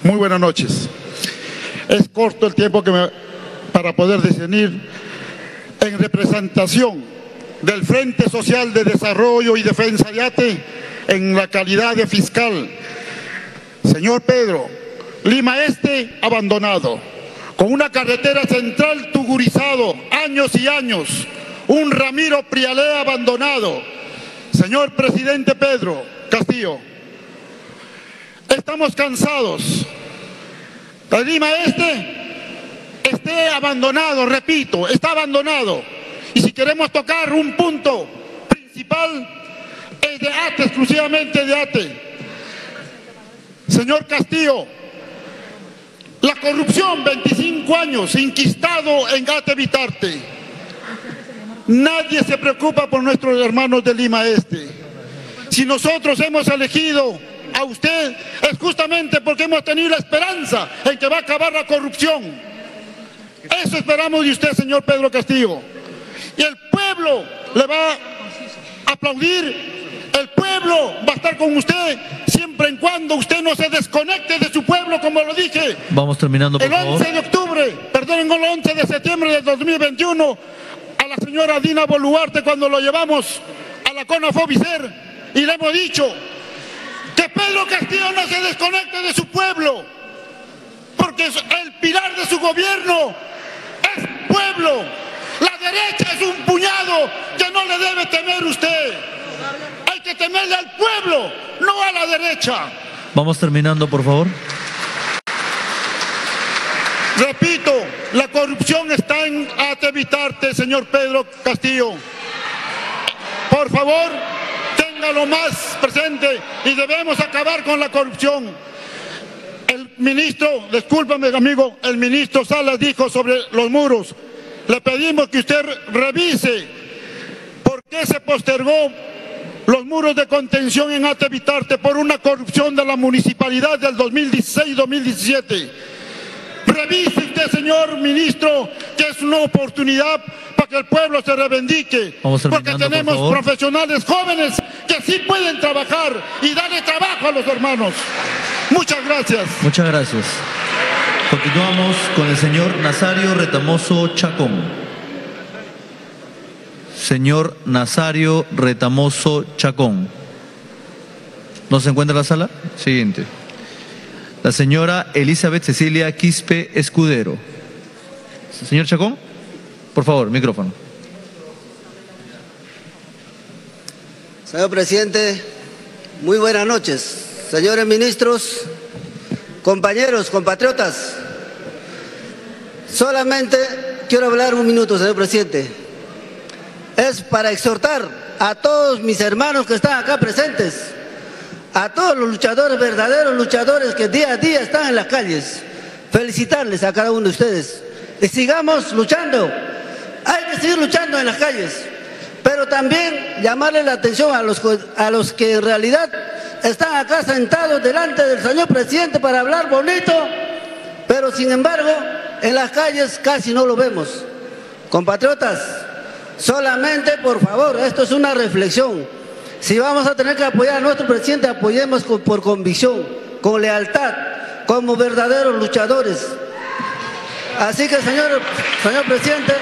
muy buenas noches. Es corto el tiempo que me- para poder discernir en representación del Frente Social de Desarrollo y Defensa de ATE en la calidad de fiscal. Señor Pedro, Lima Este abandonado, con una carretera central tugurizado, años y años, un Ramiro Prialé abandonado. Señor presidente Pedro Castillo, estamos cansados. La Lima Este esté abandonado, repito, está abandonado. Y si queremos tocar un punto principal, es de ATE, exclusivamente de ATE. Señor Castillo, la corrupción, 25 años, inquistado en Ate Vitarte. Nadie se preocupa por nuestros hermanos de Lima Este. Si nosotros hemos elegido a usted, es justamente porque hemos tenido la esperanza en que va a acabar la corrupción. Eso esperamos de usted, señor Pedro Castillo. Y el pueblo le va a aplaudir, el pueblo va a estar con usted siempre en cuando usted no se desconecte de su pueblo, como lo dije. Vamos terminando, por El favor. 11 de octubre, perdón, el 11 de septiembre del 2021, a la señora Dina Boluarte cuando lo llevamos a la CONAFOBICER y le hemos dicho que Pedro Castillo no se desconecte de su pueblo, porque el pilar de su gobierno es pueblo. La derecha es un puñado que no le debe temer usted. Hay que temerle al pueblo, no a la derecha. Vamos terminando, por favor. Repito, la corrupción está en Atevitarte, señor Pedro Castillo. Por favor, téngalo más presente y debemos acabar con la corrupción. El ministro, discúlpame amigo, el ministro Salas dijo sobre los muros. Le pedimos que usted revise por qué se postergó los muros de contención en Atevitarte por una corrupción de la municipalidad del 2016-2017. Revise usted, señor ministro, que es una oportunidad para que el pueblo se reivindique. Porque por tenemos profesionales jóvenes que sí pueden trabajar y darle trabajo a los hermanos. Muchas gracias. Muchas gracias. Continuamos con el señor Nazario Retamoso Chacón. Señor Nazario Retamoso Chacón. ¿No se encuentra en la sala? Siguiente. La señora Elizabeth Cecilia Quispe Escudero. Señor Chacón, por favor, micrófono. Señor presidente, muy buenas noches. Señores ministros, compañeros, compatriotas, solamente quiero hablar un minuto, señor presidente. Es para exhortar a todos mis hermanos que están acá presentes, a todos los luchadores, verdaderos luchadores que día a día están en las calles, felicitarles a cada uno de ustedes. Y sigamos luchando. Hay que seguir luchando en las calles pero también llamarle la atención a los, a los que en realidad están acá sentados delante del señor presidente para hablar bonito, pero sin embargo en las calles casi no lo vemos. Compatriotas, solamente por favor, esto es una reflexión. Si vamos a tener que apoyar a nuestro presidente, apoyemos por convicción, con lealtad, como verdaderos luchadores. Así que señor, señor presidente,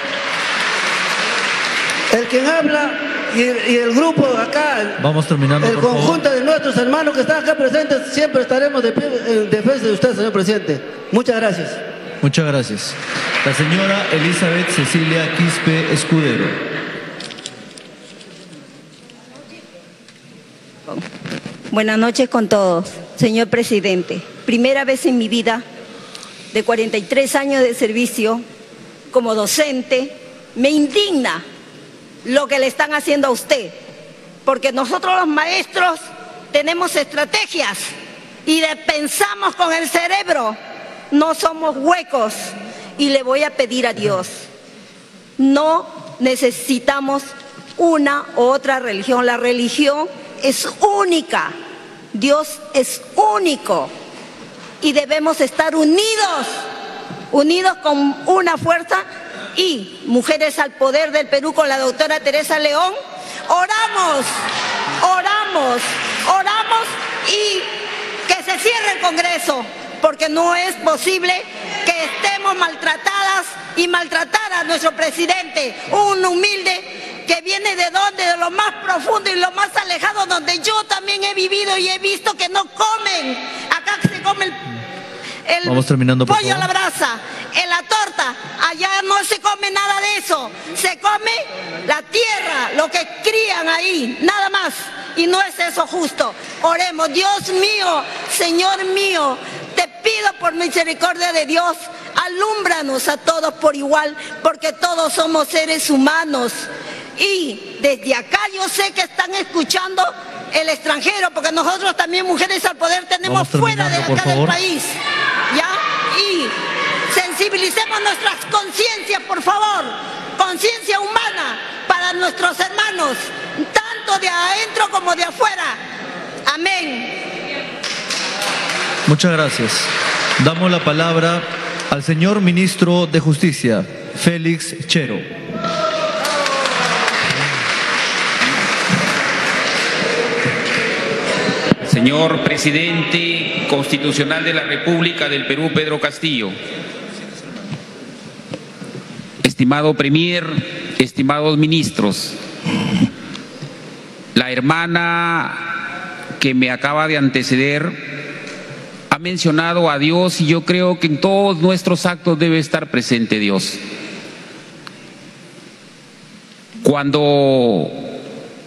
el quien habla y el, y el grupo acá, Vamos terminando, el por favor. conjunto de nuestros hermanos que están acá presentes, siempre estaremos de pie en defensa de usted, señor presidente. Muchas gracias. Muchas gracias. La señora Elizabeth Cecilia Quispe Escudero. Buenas noches con todos. Señor presidente, primera vez en mi vida de 43 años de servicio como docente, me indigna lo que le están haciendo a usted, porque nosotros los maestros tenemos estrategias y de- pensamos con el cerebro, no somos huecos. Y le voy a pedir a Dios, no necesitamos una u otra religión, la religión es única, Dios es único. Y debemos estar unidos, unidos con una fuerza y Mujeres al Poder del Perú con la doctora Teresa León, oramos, oramos, oramos y que se cierre el Congreso, porque no es posible que estemos maltratadas y maltratar a nuestro presidente, un humilde que viene de donde, de lo más profundo y lo más alejado, donde yo también he vivido y he visto que no comen. Acá se come el, el Vamos terminando, por pollo a la brasa, en la torta. Allá no se come nada de eso. Se come la tierra, lo que crían ahí, nada más. Y no es eso justo. Oremos, Dios mío, Señor mío, te pido por misericordia de Dios, alúmbranos a todos por igual, porque todos somos seres humanos. Y desde acá yo sé que están escuchando el extranjero, porque nosotros también, mujeres al poder, tenemos fuera de acá del país. ¿Ya? Y sensibilicemos nuestras conciencias, por favor. Conciencia humana para nuestros hermanos, tanto de adentro como de afuera. Amén. Muchas gracias. Damos la palabra al señor ministro de Justicia, Félix Chero. Señor presidente constitucional de la República del Perú, Pedro Castillo. Estimado premier, estimados ministros, la hermana que me acaba de anteceder ha mencionado a Dios y yo creo que en todos nuestros actos debe estar presente Dios. Cuando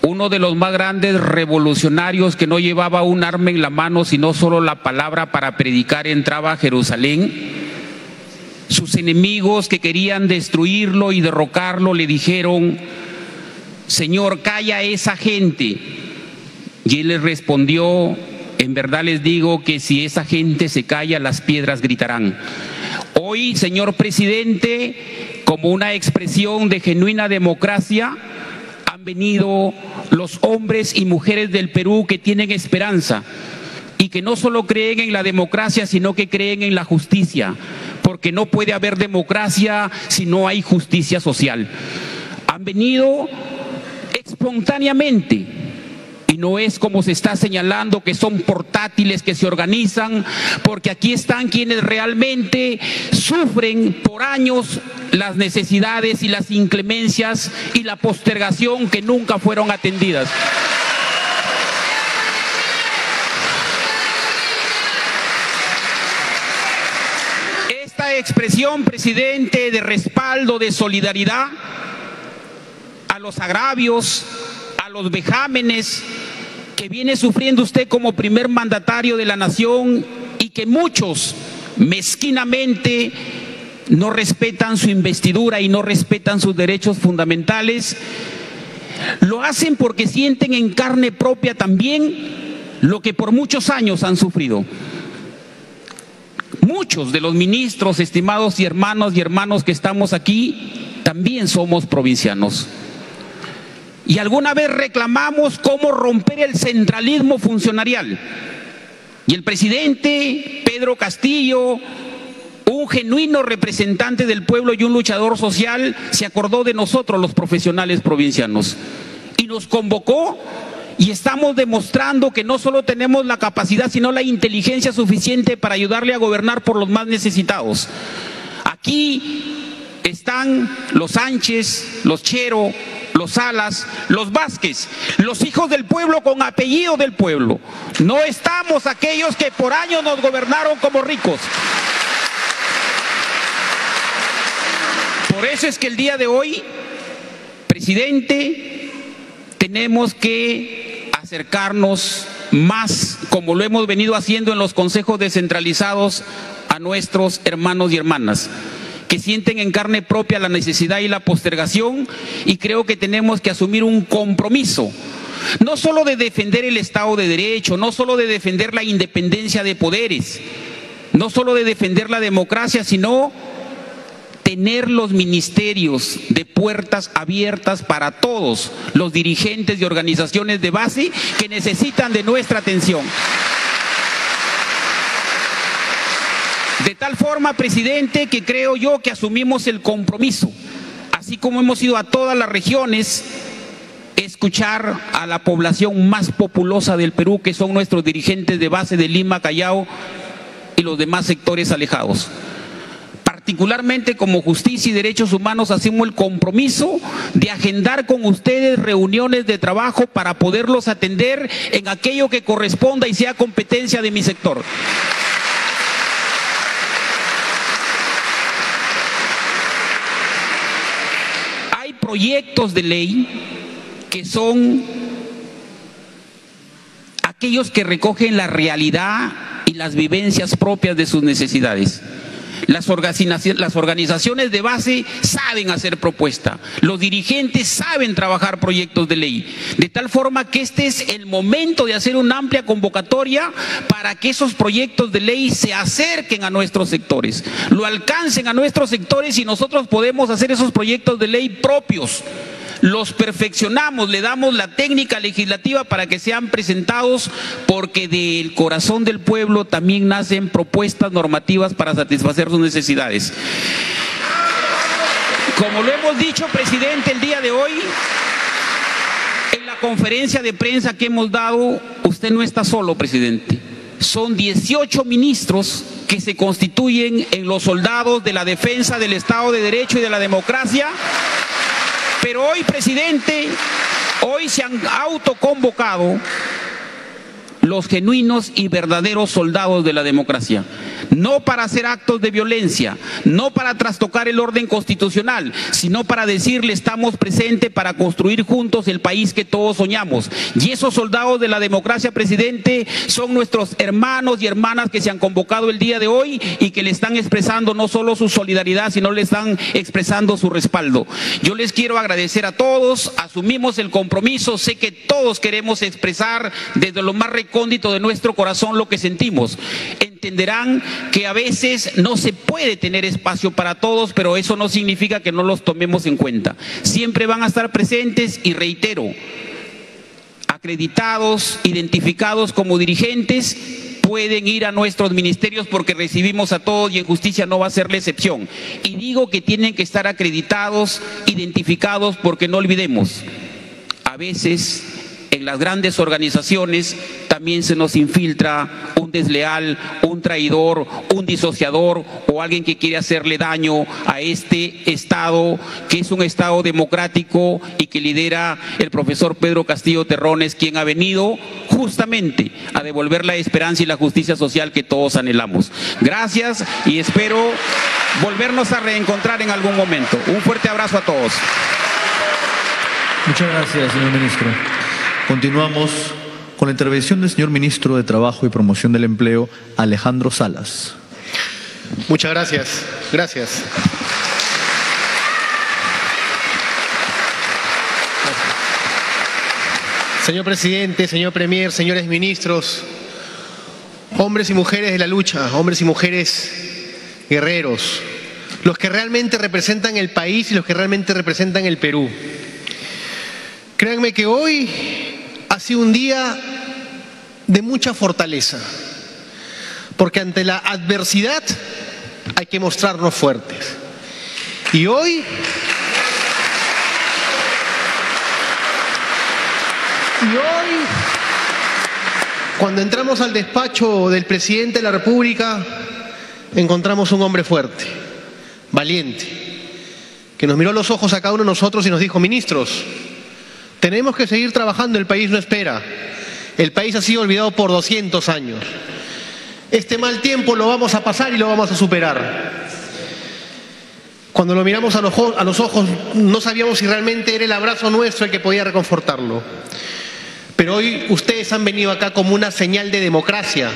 uno de los más grandes revolucionarios que no llevaba un arma en la mano, sino solo la palabra para predicar, entraba a Jerusalén. Sus enemigos que querían destruirlo y derrocarlo le dijeron, Señor, calla a esa gente. Y él les respondió, en verdad les digo que si esa gente se calla, las piedras gritarán. Hoy, señor presidente, como una expresión de genuina democracia, han venido los hombres y mujeres del Perú que tienen esperanza y que no solo creen en la democracia, sino que creen en la justicia, porque no puede haber democracia si no hay justicia social. Han venido espontáneamente no es como se está señalando que son portátiles que se organizan, porque aquí están quienes realmente sufren por años las necesidades y las inclemencias y la postergación que nunca fueron atendidas. Esta expresión, presidente, de respaldo, de solidaridad a los agravios, a los vejámenes que viene sufriendo usted como primer mandatario de la nación y que muchos mezquinamente no respetan su investidura y no respetan sus derechos fundamentales, lo hacen porque sienten en carne propia también lo que por muchos años han sufrido. Muchos de los ministros, estimados y hermanos y hermanos que estamos aquí, también somos provincianos. Y alguna vez reclamamos cómo romper el centralismo funcionarial. Y el presidente Pedro Castillo, un genuino representante del pueblo y un luchador social, se acordó de nosotros los profesionales provincianos. Y nos convocó y estamos demostrando que no solo tenemos la capacidad, sino la inteligencia suficiente para ayudarle a gobernar por los más necesitados. Aquí están los Sánchez, los Chero, los Salas, los Vázquez, los hijos del pueblo con apellido del pueblo. No estamos aquellos que por años nos gobernaron como ricos. Por eso es que el día de hoy, presidente, tenemos que acercarnos más, como lo hemos venido haciendo en los consejos descentralizados, a nuestros hermanos y hermanas que sienten en carne propia la necesidad y la postergación y creo que tenemos que asumir un compromiso no solo de defender el Estado de Derecho, no solo de defender la independencia de poderes, no solo de defender la democracia, sino tener los ministerios de puertas abiertas para todos los dirigentes y organizaciones de base que necesitan de nuestra atención. De tal forma, presidente, que creo yo que asumimos el compromiso, así como hemos ido a todas las regiones, escuchar a la población más populosa del Perú, que son nuestros dirigentes de base de Lima, Callao y los demás sectores alejados particularmente como justicia y derechos humanos, hacemos el compromiso de agendar con ustedes reuniones de trabajo para poderlos atender en aquello que corresponda y sea competencia de mi sector. Hay proyectos de ley que son aquellos que recogen la realidad y las vivencias propias de sus necesidades. Las, organizaciones de base saben hacer propuesta, los dirigentes saben trabajar proyectos de ley, de tal forma que este es el momento de hacer una amplia convocatoria para que esos proyectos de ley se acerquen a nuestros sectores, lo alcancen a nuestros sectores y nosotros podemos hacer esos proyectos de ley propios los perfeccionamos, le damos la técnica legislativa para que sean presentados, porque del corazón del pueblo también nacen propuestas normativas para satisfacer sus necesidades. Como lo hemos dicho, presidente, el día de hoy, en la conferencia de prensa que hemos dado, usted no está solo, presidente. Son 18 ministros que se constituyen en los soldados de la defensa del Estado de Derecho y de la democracia pero hoy, presidente, hoy se han autoconvocado los genuinos y verdaderos soldados de la democracia. No para hacer actos de violencia, no para trastocar el orden constitucional, sino para decirle estamos presentes para construir juntos el país que todos soñamos. Y esos soldados de la democracia, presidente, son nuestros hermanos y hermanas que se han convocado el día de hoy y que le están expresando no solo su solidaridad, sino le están expresando su respaldo. Yo les quiero agradecer a todos, asumimos el compromiso, sé que todos queremos expresar desde lo más recóndito de nuestro corazón lo que sentimos. Entenderán que a veces no se puede tener espacio para todos, pero eso no significa que no los tomemos en cuenta. Siempre van a estar presentes y reitero, acreditados, identificados como dirigentes, pueden ir a nuestros ministerios porque recibimos a todos y en justicia no va a ser la excepción. Y digo que tienen que estar acreditados, identificados, porque no olvidemos, a veces en las grandes organizaciones también se nos infiltra un desleal, un traidor, un disociador o alguien que quiere hacerle daño a este Estado, que es un Estado democrático y que lidera el profesor Pedro Castillo Terrones, quien ha venido justamente a devolver la esperanza y la justicia social que todos anhelamos. Gracias y espero volvernos a reencontrar en algún momento. Un fuerte abrazo a todos. Muchas gracias, señor ministro. Continuamos con la intervención del señor ministro de Trabajo y Promoción del Empleo, Alejandro Salas. Muchas gracias. Gracias. Señor presidente, señor premier, señores ministros, hombres y mujeres de la lucha, hombres y mujeres guerreros, los que realmente representan el país y los que realmente representan el Perú. Créanme que hoy ha sido un día de mucha fortaleza, porque ante la adversidad hay que mostrarnos fuertes. Y hoy Y hoy, cuando entramos al despacho del presidente de la República, encontramos un hombre fuerte, valiente, que nos miró a los ojos a cada uno de nosotros y nos dijo, ministros, tenemos que seguir trabajando, el país no espera. El país ha sido olvidado por 200 años. Este mal tiempo lo vamos a pasar y lo vamos a superar. Cuando lo miramos a los, ojos no sabíamos si realmente era el abrazo nuestro el que podía reconfortarlo. Pero hoy ustedes han venido acá como una señal de democracia,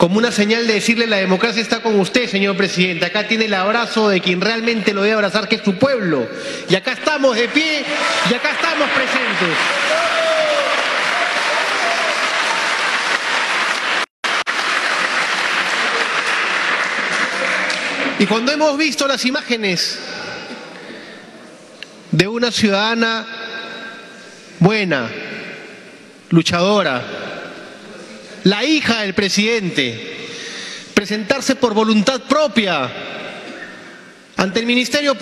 como una señal de decirle la democracia está con usted, señor presidente. Acá tiene el abrazo de quien realmente lo debe abrazar, que es su pueblo. Y acá estamos de pie y acá estamos presentes. Y cuando hemos visto las imágenes de una ciudadana buena, luchadora, la hija del presidente, presentarse por voluntad propia ante el Ministerio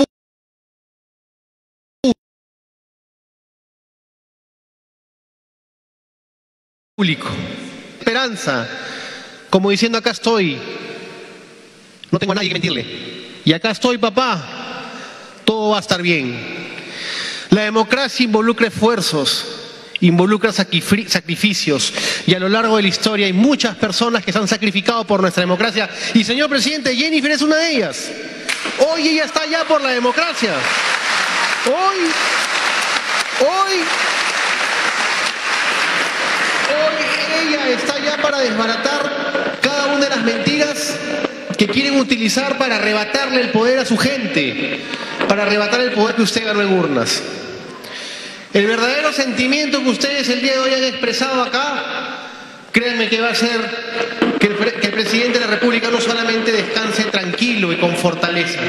Público. Esperanza, como diciendo acá estoy, no tengo a nadie que mentirle. Y acá estoy, papá, todo va a estar bien. La democracia involucra esfuerzos, involucra sacrificios y a lo largo de la historia hay muchas personas que se han sacrificado por nuestra democracia y señor presidente, Jennifer es una de ellas. Hoy ella está allá por la democracia. Hoy, hoy, hoy ella está allá para desbaratar cada una de las mentiras que quieren utilizar para arrebatarle el poder a su gente, para arrebatar el poder que usted ganó en urnas. El verdadero sentimiento que ustedes el día de hoy han expresado acá, créanme que va a ser que el, que el presidente de la República no solamente descanse tranquilo y con fortaleza,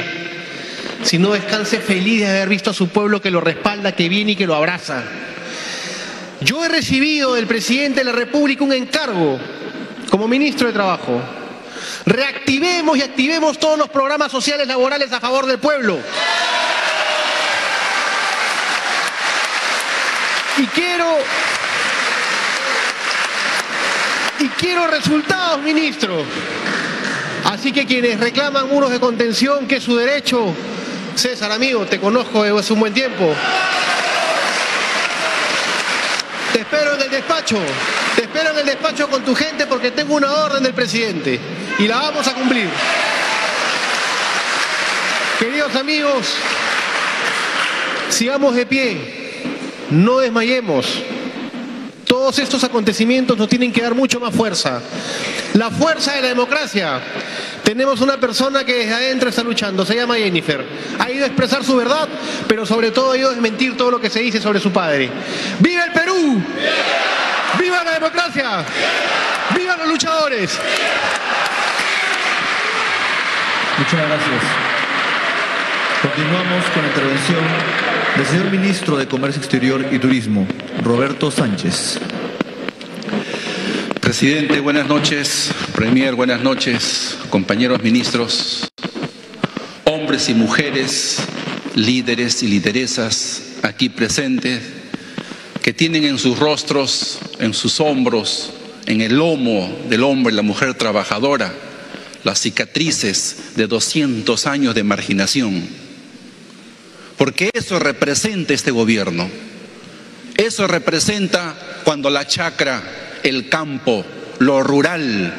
sino descanse feliz de haber visto a su pueblo que lo respalda, que viene y que lo abraza. Yo he recibido del presidente de la República un encargo como ministro de Trabajo. Reactivemos y activemos todos los programas sociales laborales a favor del pueblo. Y quiero y quiero resultados, ministro. Así que quienes reclaman muros de contención, que es su derecho, César, amigo, te conozco hace un buen tiempo. Te espero en el despacho, te espero en el despacho con tu gente porque tengo una orden del presidente y la vamos a cumplir. Queridos amigos, sigamos de pie, no desmayemos. Todos estos acontecimientos nos tienen que dar mucho más fuerza. La fuerza de la democracia. Tenemos una persona que desde adentro está luchando, se llama Jennifer. Ha ido a expresar su verdad, pero sobre todo ha ido a desmentir todo lo que se dice sobre su padre. ¡Viva el Perú! ¡Viva la democracia! ¡Viva los luchadores! Muchas gracias. Continuamos con la intervención del señor ministro de Comercio Exterior y Turismo, Roberto Sánchez. Presidente, buenas noches. Premier, buenas noches. Compañeros ministros, hombres y mujeres, líderes y lideresas aquí presentes, que tienen en sus rostros, en sus hombros, en el lomo del hombre y la mujer trabajadora, las cicatrices de 200 años de marginación. Porque eso representa este gobierno. Eso representa cuando la chacra, el campo, lo rural,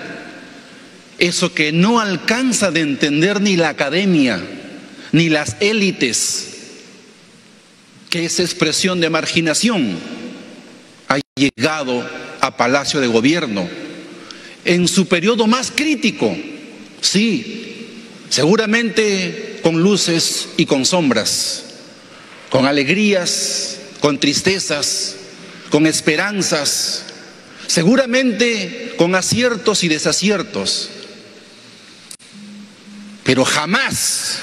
eso que no alcanza de entender ni la academia, ni las élites, que es expresión de marginación, ha llegado a Palacio de Gobierno en su periodo más crítico, sí, seguramente con luces y con sombras, con alegrías, con tristezas, con esperanzas, seguramente con aciertos y desaciertos, pero jamás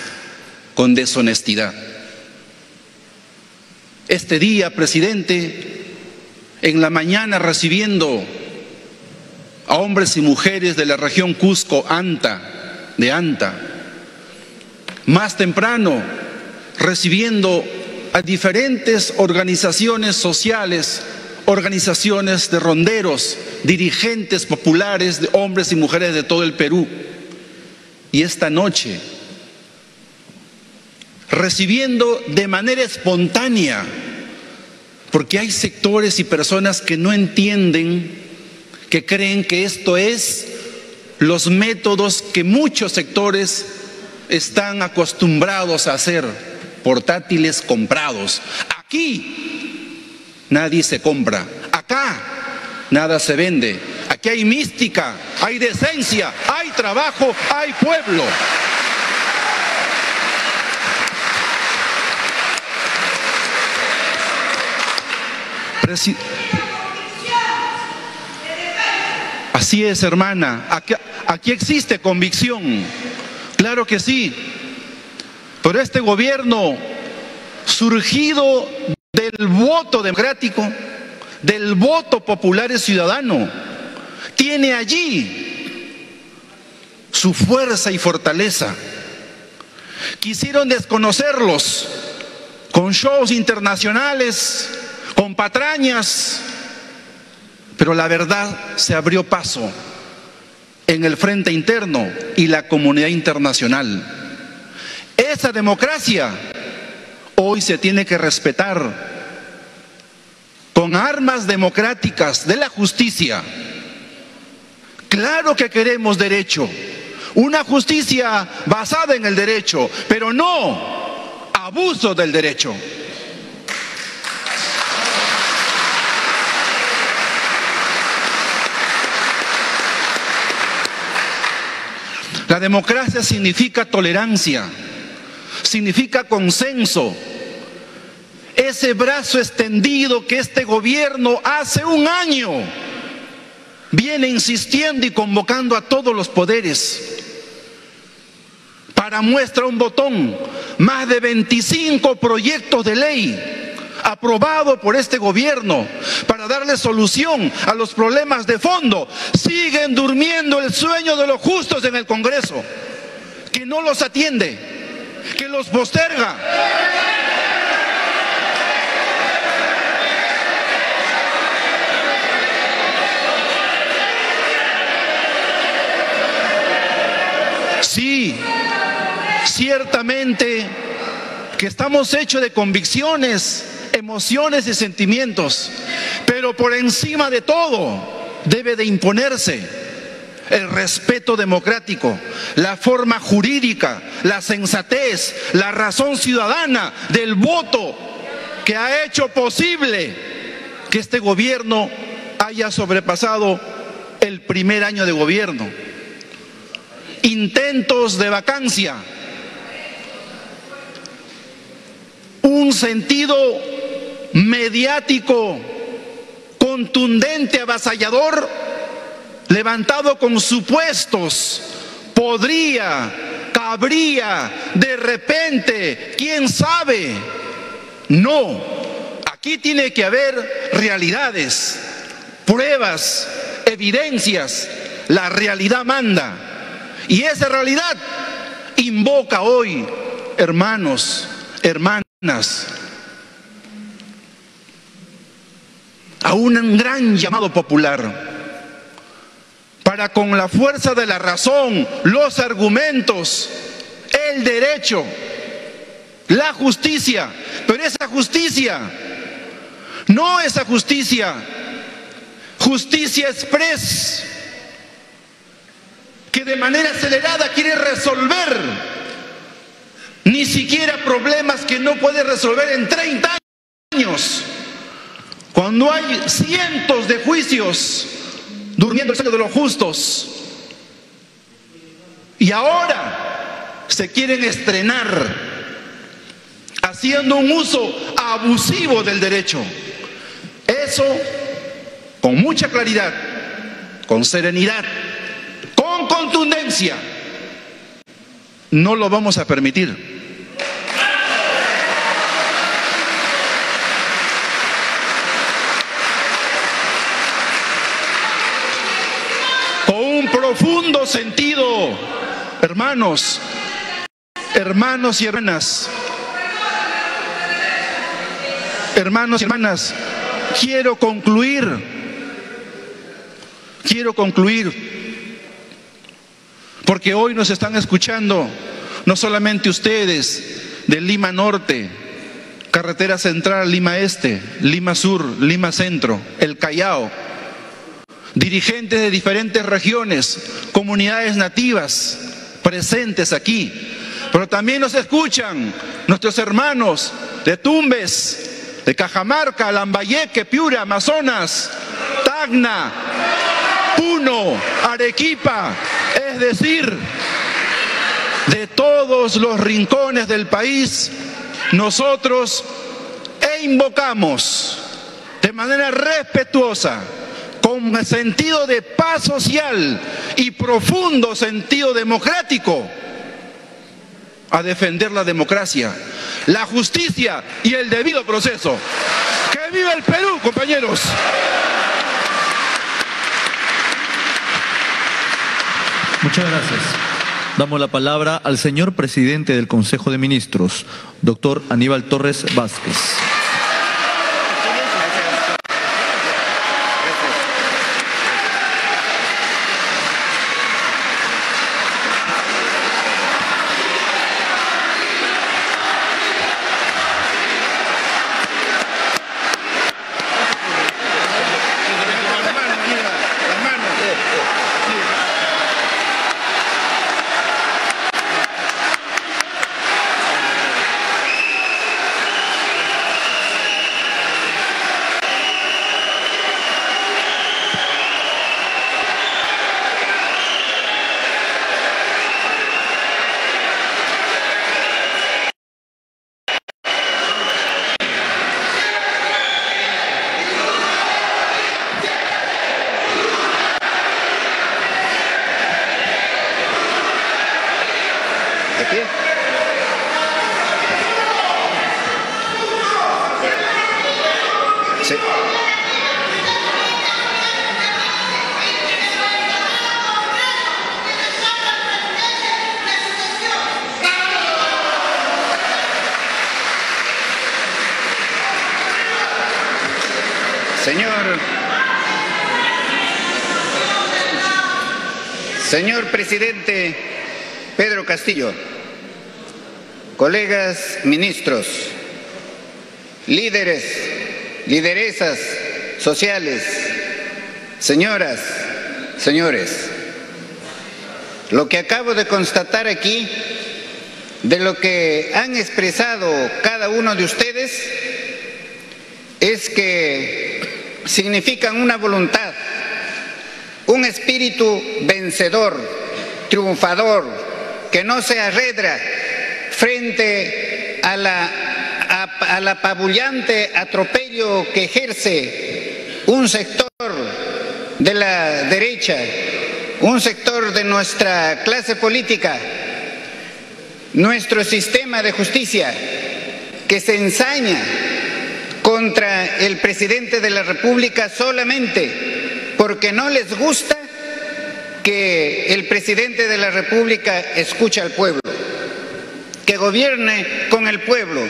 con deshonestidad. Este día, presidente, en la mañana recibiendo a hombres y mujeres de la región Cusco, Anta, de Anta, más temprano recibiendo a diferentes organizaciones sociales, organizaciones de ronderos, dirigentes populares, de hombres y mujeres de todo el Perú. Y esta noche, recibiendo de manera espontánea, porque hay sectores y personas que no entienden, que creen que esto es los métodos que muchos sectores están acostumbrados a hacer, portátiles comprados. Aquí nadie se compra, acá nada se vende, aquí hay mística, hay decencia, hay trabajo, hay pueblo. Así es, hermana. Aquí existe convicción. Claro que sí. Pero este gobierno, surgido del voto democrático, del voto popular y ciudadano, tiene allí su fuerza y fortaleza. Quisieron desconocerlos con shows internacionales, con patrañas, pero la verdad se abrió paso en el frente interno y la comunidad internacional. Esa democracia hoy se tiene que respetar con armas democráticas de la justicia. Claro que queremos derecho, una justicia basada en el derecho, pero no abuso del derecho. La democracia significa tolerancia, significa consenso. Ese brazo extendido que este gobierno hace un año viene insistiendo y convocando a todos los poderes. Para muestra un botón, más de 25 proyectos de ley aprobados por este gobierno para darle solución a los problemas de fondo. Siguen durmiendo el sueño de los justos en el Congreso, que no los atiende, que los posterga. Sí, ciertamente que estamos hechos de convicciones, emociones y sentimientos, pero por encima de todo debe de imponerse el respeto democrático, la forma jurídica, la sensatez, la razón ciudadana del voto que ha hecho posible que este gobierno haya sobrepasado el primer año de gobierno. Intentos de vacancia, un sentido mediático contundente, avasallador, levantado con supuestos, podría, cabría, de repente, quién sabe. No, aquí tiene que haber realidades, pruebas, evidencias. La realidad manda. Y esa realidad invoca hoy, hermanos, hermanas, a un gran llamado popular con la fuerza de la razón, los argumentos, el derecho, la justicia, pero esa justicia, no esa justicia, justicia express, que de manera acelerada quiere resolver. Ni siquiera problemas que no puede resolver en 30 años, cuando hay cientos de juicios durmiendo el sueño de los justos. Y ahora se quieren estrenar haciendo un uso abusivo del derecho. Eso con mucha claridad, con serenidad, con contundencia, no lo vamos a permitir. con un profundo sentido, hermanos, hermanos y hermanas, hermanos y hermanas, quiero concluir, quiero concluir, porque hoy nos están escuchando no solamente ustedes, de Lima Norte, Carretera Central Lima Este, Lima Sur, Lima Centro, El Callao, dirigentes de diferentes regiones, comunidades nativas presentes aquí, pero también nos escuchan nuestros hermanos de Tumbes, de Cajamarca, Lambayeque, Piura, Amazonas, Tacna, Puno, Arequipa, es decir, de todos los rincones del país, nosotros e invocamos de manera respetuosa, con sentido de paz social y profundo sentido democrático, a defender la democracia, la justicia y el debido proceso. ¡Que viva el Perú, compañeros! Muchas gracias. Damos la palabra al señor presidente del Consejo de Ministros, doctor Aníbal Torres Vázquez. ¿De pie? Sí. Señor, señor presidente Pedro Castillo, colegas ministros, líderes, lideresas sociales, señoras, señores, lo que acabo de constatar aquí, de lo que han expresado cada uno de ustedes, es que significan una voluntad, un espíritu vencedor, triunfador, que no se arredra frente a la, a- al apabullante atropello que ejerce un sector de la derecha, un sector de nuestra clase política, nuestro sistema de justicia, que se ensaña contra el presidente de la República solamente porque no les gusta que el presidente de la República escuche al pueblo, que gobierne con el pueblo,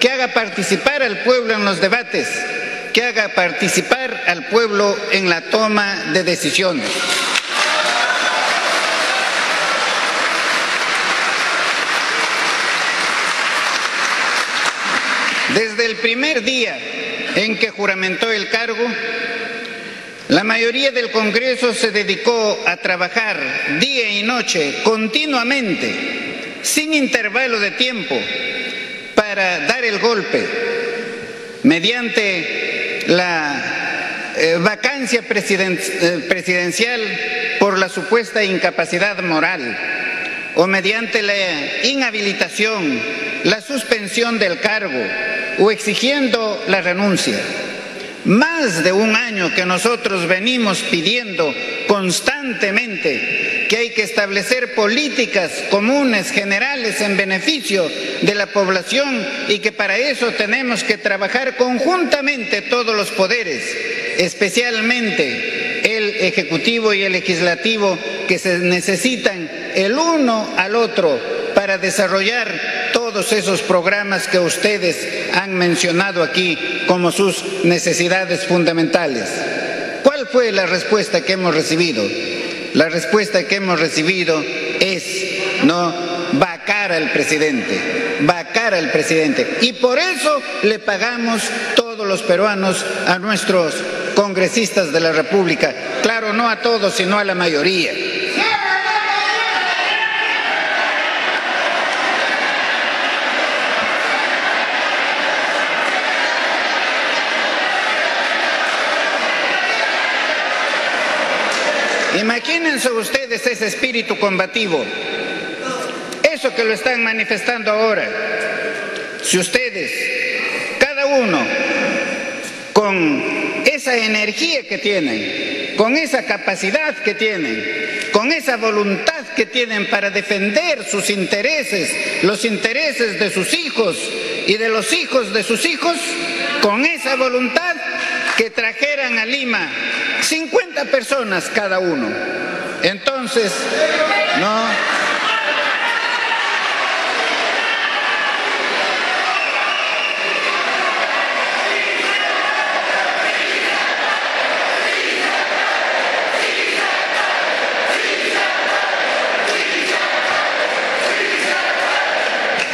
que haga participar al pueblo en los debates, que haga participar al pueblo en la toma de decisiones. Desde el primer día en que juramentó el cargo, la mayoría del Congreso se dedicó a trabajar día y noche continuamente, sin intervalo de tiempo, para dar el golpe mediante la eh, vacancia eh, presidencial por la supuesta incapacidad moral o mediante la inhabilitación, la suspensión del cargo o exigiendo la renuncia. Más de un año que nosotros venimos pidiendo constantemente que hay que establecer políticas comunes, generales, en beneficio de la población y que para eso tenemos que trabajar conjuntamente todos los poderes, especialmente el Ejecutivo y el Legislativo, que se necesitan el uno al otro para desarrollar todos esos programas que ustedes han mencionado aquí como sus necesidades fundamentales. ¿Cuál fue la respuesta que hemos recibido? La respuesta que hemos recibido es no vaca vacar al presidente, vacar al presidente. Y por eso le pagamos todos los peruanos a nuestros congresistas de la República. Claro, no a todos, sino a la mayoría. Imagínense ustedes ese espíritu combativo, eso que lo están manifestando ahora. Si ustedes, cada uno, con esa energía que tienen, con esa capacidad que tienen, con esa voluntad que tienen para defender sus intereses, los intereses de sus hijos y de los hijos de sus hijos, con esa voluntad que trajeran a Lima 50 personas cada uno. Entonces, no.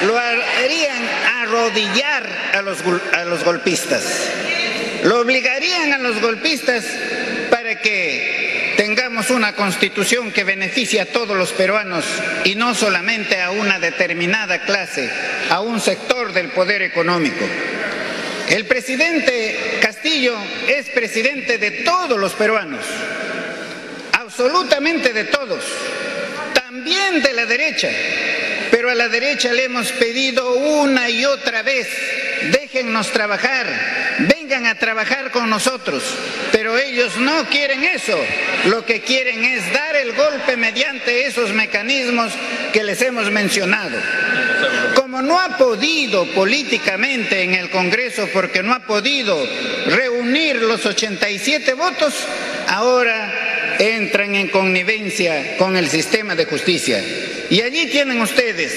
Lo harían arrodillar a los, a los golpistas. Lo obligarían a los golpistas para que tengamos una constitución que beneficie a todos los peruanos y no solamente a una determinada clase, a un sector del poder económico. El presidente Castillo es presidente de todos los peruanos, absolutamente de todos, también de la derecha, pero a la derecha le hemos pedido una y otra vez, déjennos trabajar, vengan a trabajar con nosotros, pero ellos no quieren eso, lo que quieren es dar el golpe mediante esos mecanismos que les hemos mencionado. Como no ha podido políticamente en el Congreso porque no ha podido reunir los 87 votos, ahora entran en connivencia con el sistema de justicia. Y allí tienen ustedes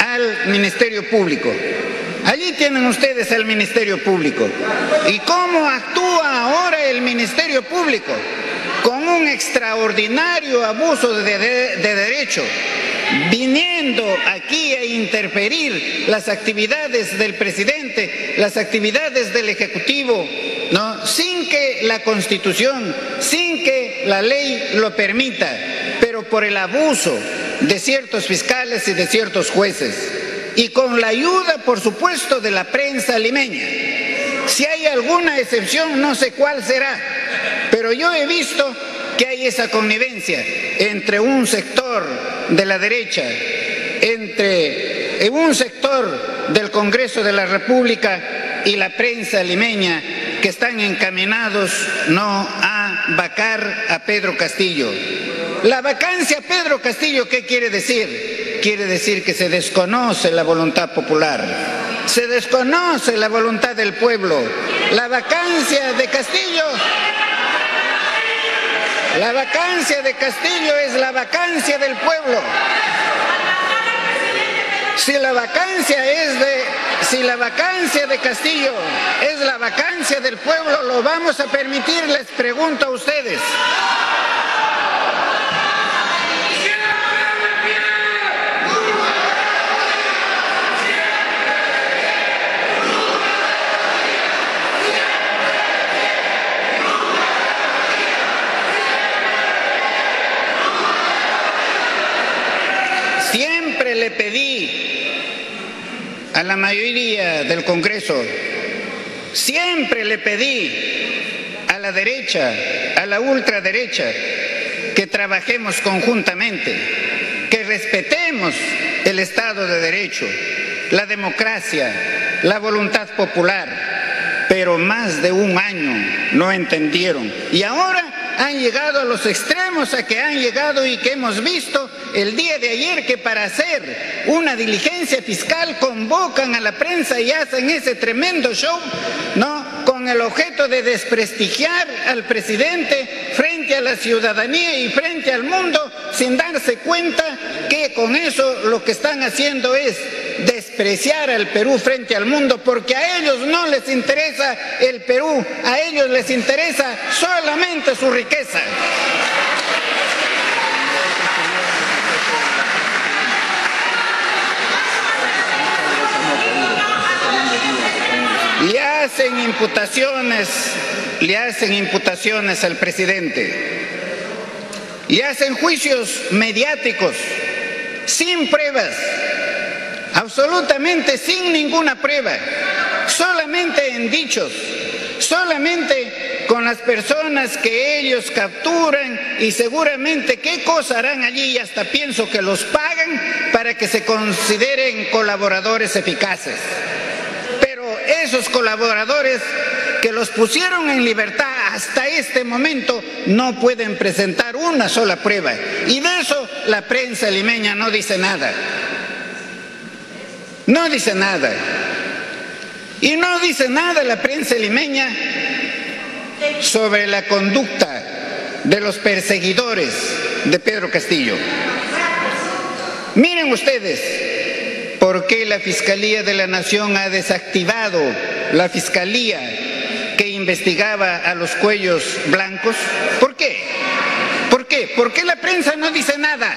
al Ministerio Público. Allí tienen ustedes al Ministerio Público. ¿Y cómo actúa ahora el Ministerio Público? Con un extraordinario abuso de, de- de derecho, viniendo aquí a interferir las actividades del presidente, las actividades del Ejecutivo, ¿no? sin que la Constitución, sin que la ley lo permita, pero por el abuso de ciertos fiscales y de ciertos jueces y con la ayuda, por supuesto, de la prensa limeña. Si hay alguna excepción, no sé cuál será, pero yo he visto que hay esa connivencia entre un sector de la derecha, entre en un sector del Congreso de la República y la prensa limeña que están encaminados no a vacar a Pedro Castillo. La vacancia a Pedro Castillo, ¿qué quiere decir? Quiere decir que se desconoce la voluntad popular, se desconoce la voluntad del pueblo. La vacancia de Castillo la vacancia de Castillo es la vacancia del pueblo. Si la vacancia es de si la vacancia de Castillo es la vacancia del pueblo, lo vamos a permitir, les pregunto a ustedes. Le pedí a la mayoría del Congreso, siempre le pedí a la derecha, a la ultraderecha, que trabajemos conjuntamente, que respetemos el Estado de Derecho, la democracia, la voluntad popular, pero más de un año no entendieron. Y ahora han llegado a los extremos a que han llegado y que hemos visto el día de ayer que para hacer una diligencia fiscal convocan a la prensa y hacen ese tremendo show, ¿no? Con el objeto de desprestigiar al presidente frente frente a la ciudadanía y frente al mundo sin darse cuenta que con eso lo que están haciendo es despreciar al Perú frente al mundo, porque a ellos no les interesa el Perú, a ellos les interesa solamente su riqueza. Y hacen imputaciones le hacen imputaciones al presidente, le hacen juicios mediáticos sin pruebas, absolutamente sin ninguna prueba, solamente en dichos, solamente con las personas que ellos capturan y seguramente qué cosa harán allí y hasta pienso que los pagan para que se consideren colaboradores eficaces. Pero esos colaboradores que los pusieron en libertad hasta este momento no pueden presentar una sola prueba. Y de eso la prensa limeña no dice nada. No dice nada. Y no dice nada la prensa limeña sobre la conducta de los perseguidores de Pedro Castillo. Miren ustedes por qué la Fiscalía de la Nación ha desactivado la Fiscalía investigaba a los cuellos blancos. ¿Por qué? ¿Por qué? ¿Por qué la prensa no dice nada?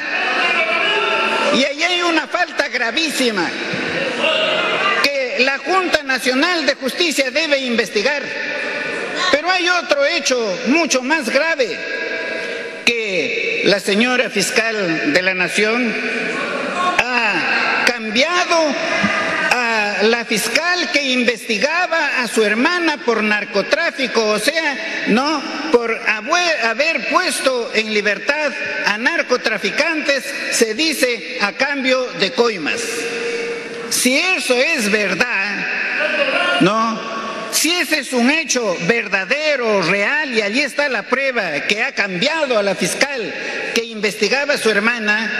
Y ahí hay una falta gravísima que la Junta Nacional de Justicia debe investigar. Pero hay otro hecho mucho más grave que la señora fiscal de la Nación ha cambiado la fiscal que investigaba a su hermana por narcotráfico, o sea, no por haber puesto en libertad a narcotraficantes, se dice a cambio de coimas. Si eso es verdad, no, si ese es un hecho verdadero, real, y allí está la prueba que ha cambiado a la fiscal que investigaba a su hermana,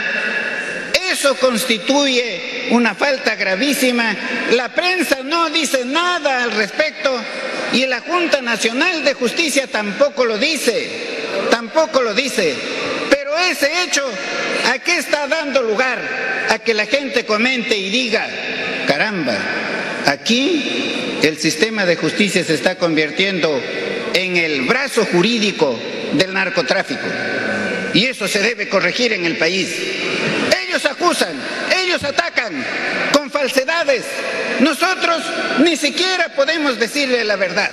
eso constituye una falta gravísima. La prensa no dice nada al respecto y la Junta Nacional de Justicia tampoco lo dice, tampoco lo dice. Pero ese hecho, ¿a qué está dando lugar? A que la gente comente y diga, caramba, aquí el sistema de justicia se está convirtiendo en el brazo jurídico del narcotráfico. Y eso se debe corregir en el país. Ellos acusan, ellos atacan con falsedades. Nosotros ni siquiera podemos decirle la verdad.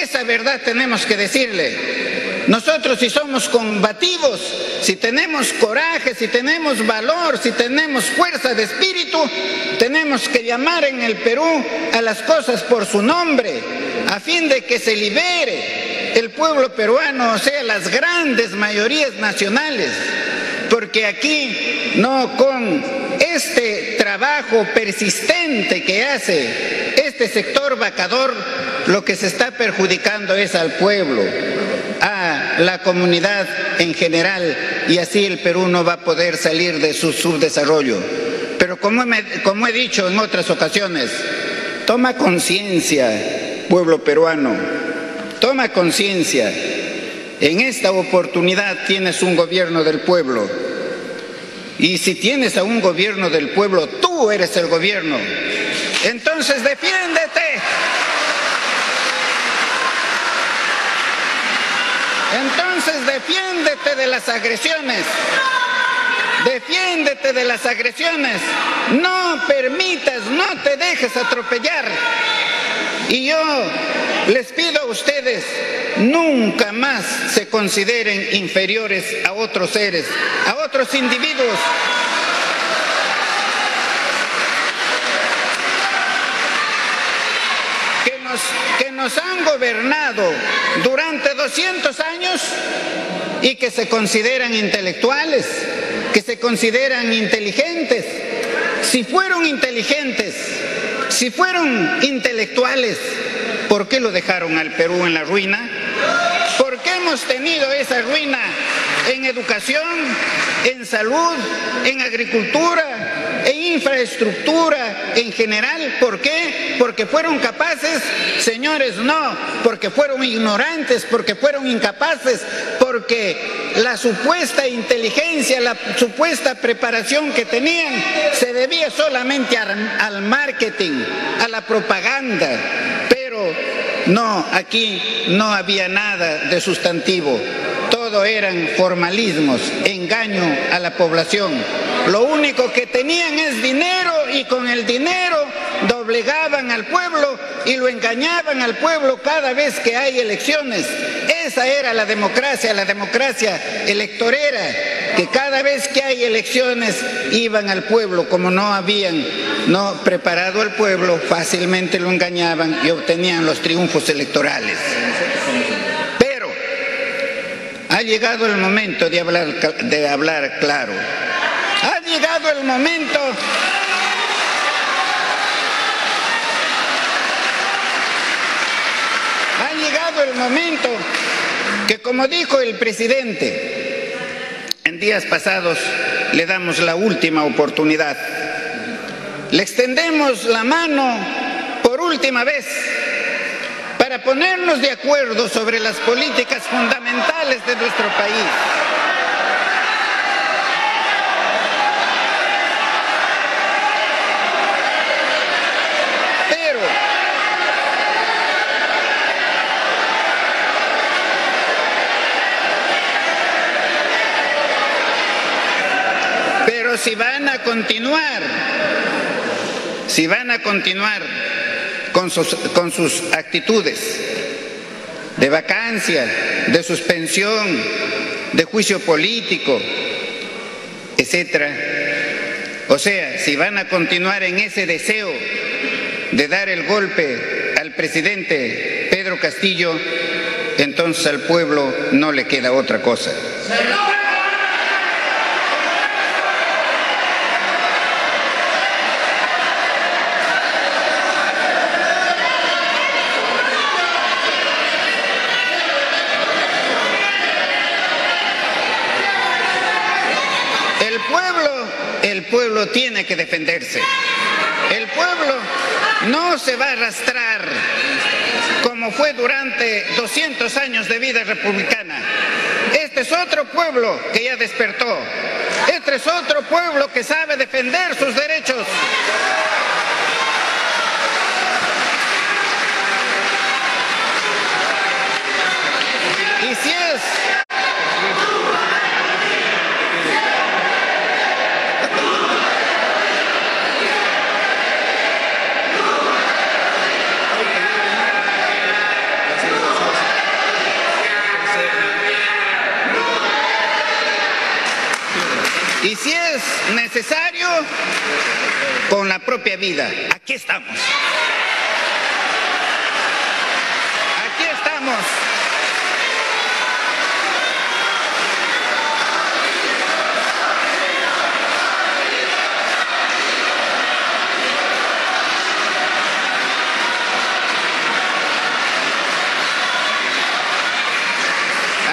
Esa verdad tenemos que decirle. Nosotros si somos combativos, si tenemos coraje, si tenemos valor, si tenemos fuerza de espíritu, tenemos que llamar en el Perú a las cosas por su nombre, a fin de que se libere el pueblo peruano, o sea, las grandes mayorías nacionales, porque aquí no con este trabajo persistente que hace este sector vacador, lo que se está perjudicando es al pueblo, a la comunidad en general, y así el Perú no va a poder salir de su subdesarrollo. Pero como, he dicho en otras ocasiones, toma conciencia, pueblo peruano, toma conciencia. En esta oportunidad tienes un gobierno del pueblo. Y si tienes a un gobierno del pueblo, tú eres el gobierno. Entonces defiéndete. Entonces defiéndete de las agresiones. Defiéndete de las agresiones. No permitas, no te dejes atropellar. Y yo les pido a ustedes, nunca más se consideren inferiores a otros seres, a otros individuos. Que nos, han gobernado durante 200 años y que se consideran intelectuales, que se consideran inteligentes. Si fueron inteligentes, si fueron intelectuales, ¿por qué lo dejaron al Perú en la ruina? ¿Por qué hemos tenido esa ruina en educación, en salud, en agricultura, en infraestructura en general? ¿Por qué? Porque fueron capaces, señores, no, porque fueron ignorantes, porque fueron incapaces, porque la supuesta inteligencia, la supuesta preparación que tenían se debía solamente al marketing, a la propaganda, pero no, aquí no había nada de sustantivo. Eran formalismos, engaño a la población. Lo único que tenían es dinero y con el dinero doblegaban al pueblo y lo engañaban al pueblo cada vez que hay elecciones. Esa era la democracia, la democracia electorera, que cada vez que hay elecciones iban al pueblo, como no habían no preparado al pueblo, fácilmente lo engañaban y obtenían los triunfos electorales. Llegado el momento de hablar, de hablar claro. Ha llegado el momento Ha llegado el momento que, como dijo el presidente, en días pasados le damos la última oportunidad. Le extendemos la mano por última vez para ponernos de acuerdo sobre las políticas fundamentales de nuestro país. Pero Pero si van a continuar, si van a continuar con sus, con sus actitudes de vacancia, de suspensión, de juicio político, etcétera, o sea, si van a continuar en ese deseo de dar el golpe al presidente Pedro Castillo, entonces al pueblo no le queda otra cosa. El pueblo, el pueblo tiene que defenderse. El pueblo no se va a arrastrar como fue durante 200 años de vida republicana. Este es otro pueblo que ya despertó. Este es otro pueblo que sabe defender sus derechos. Y si es Y si es necesario, con la vida. Aquí estamos. Aquí estamos.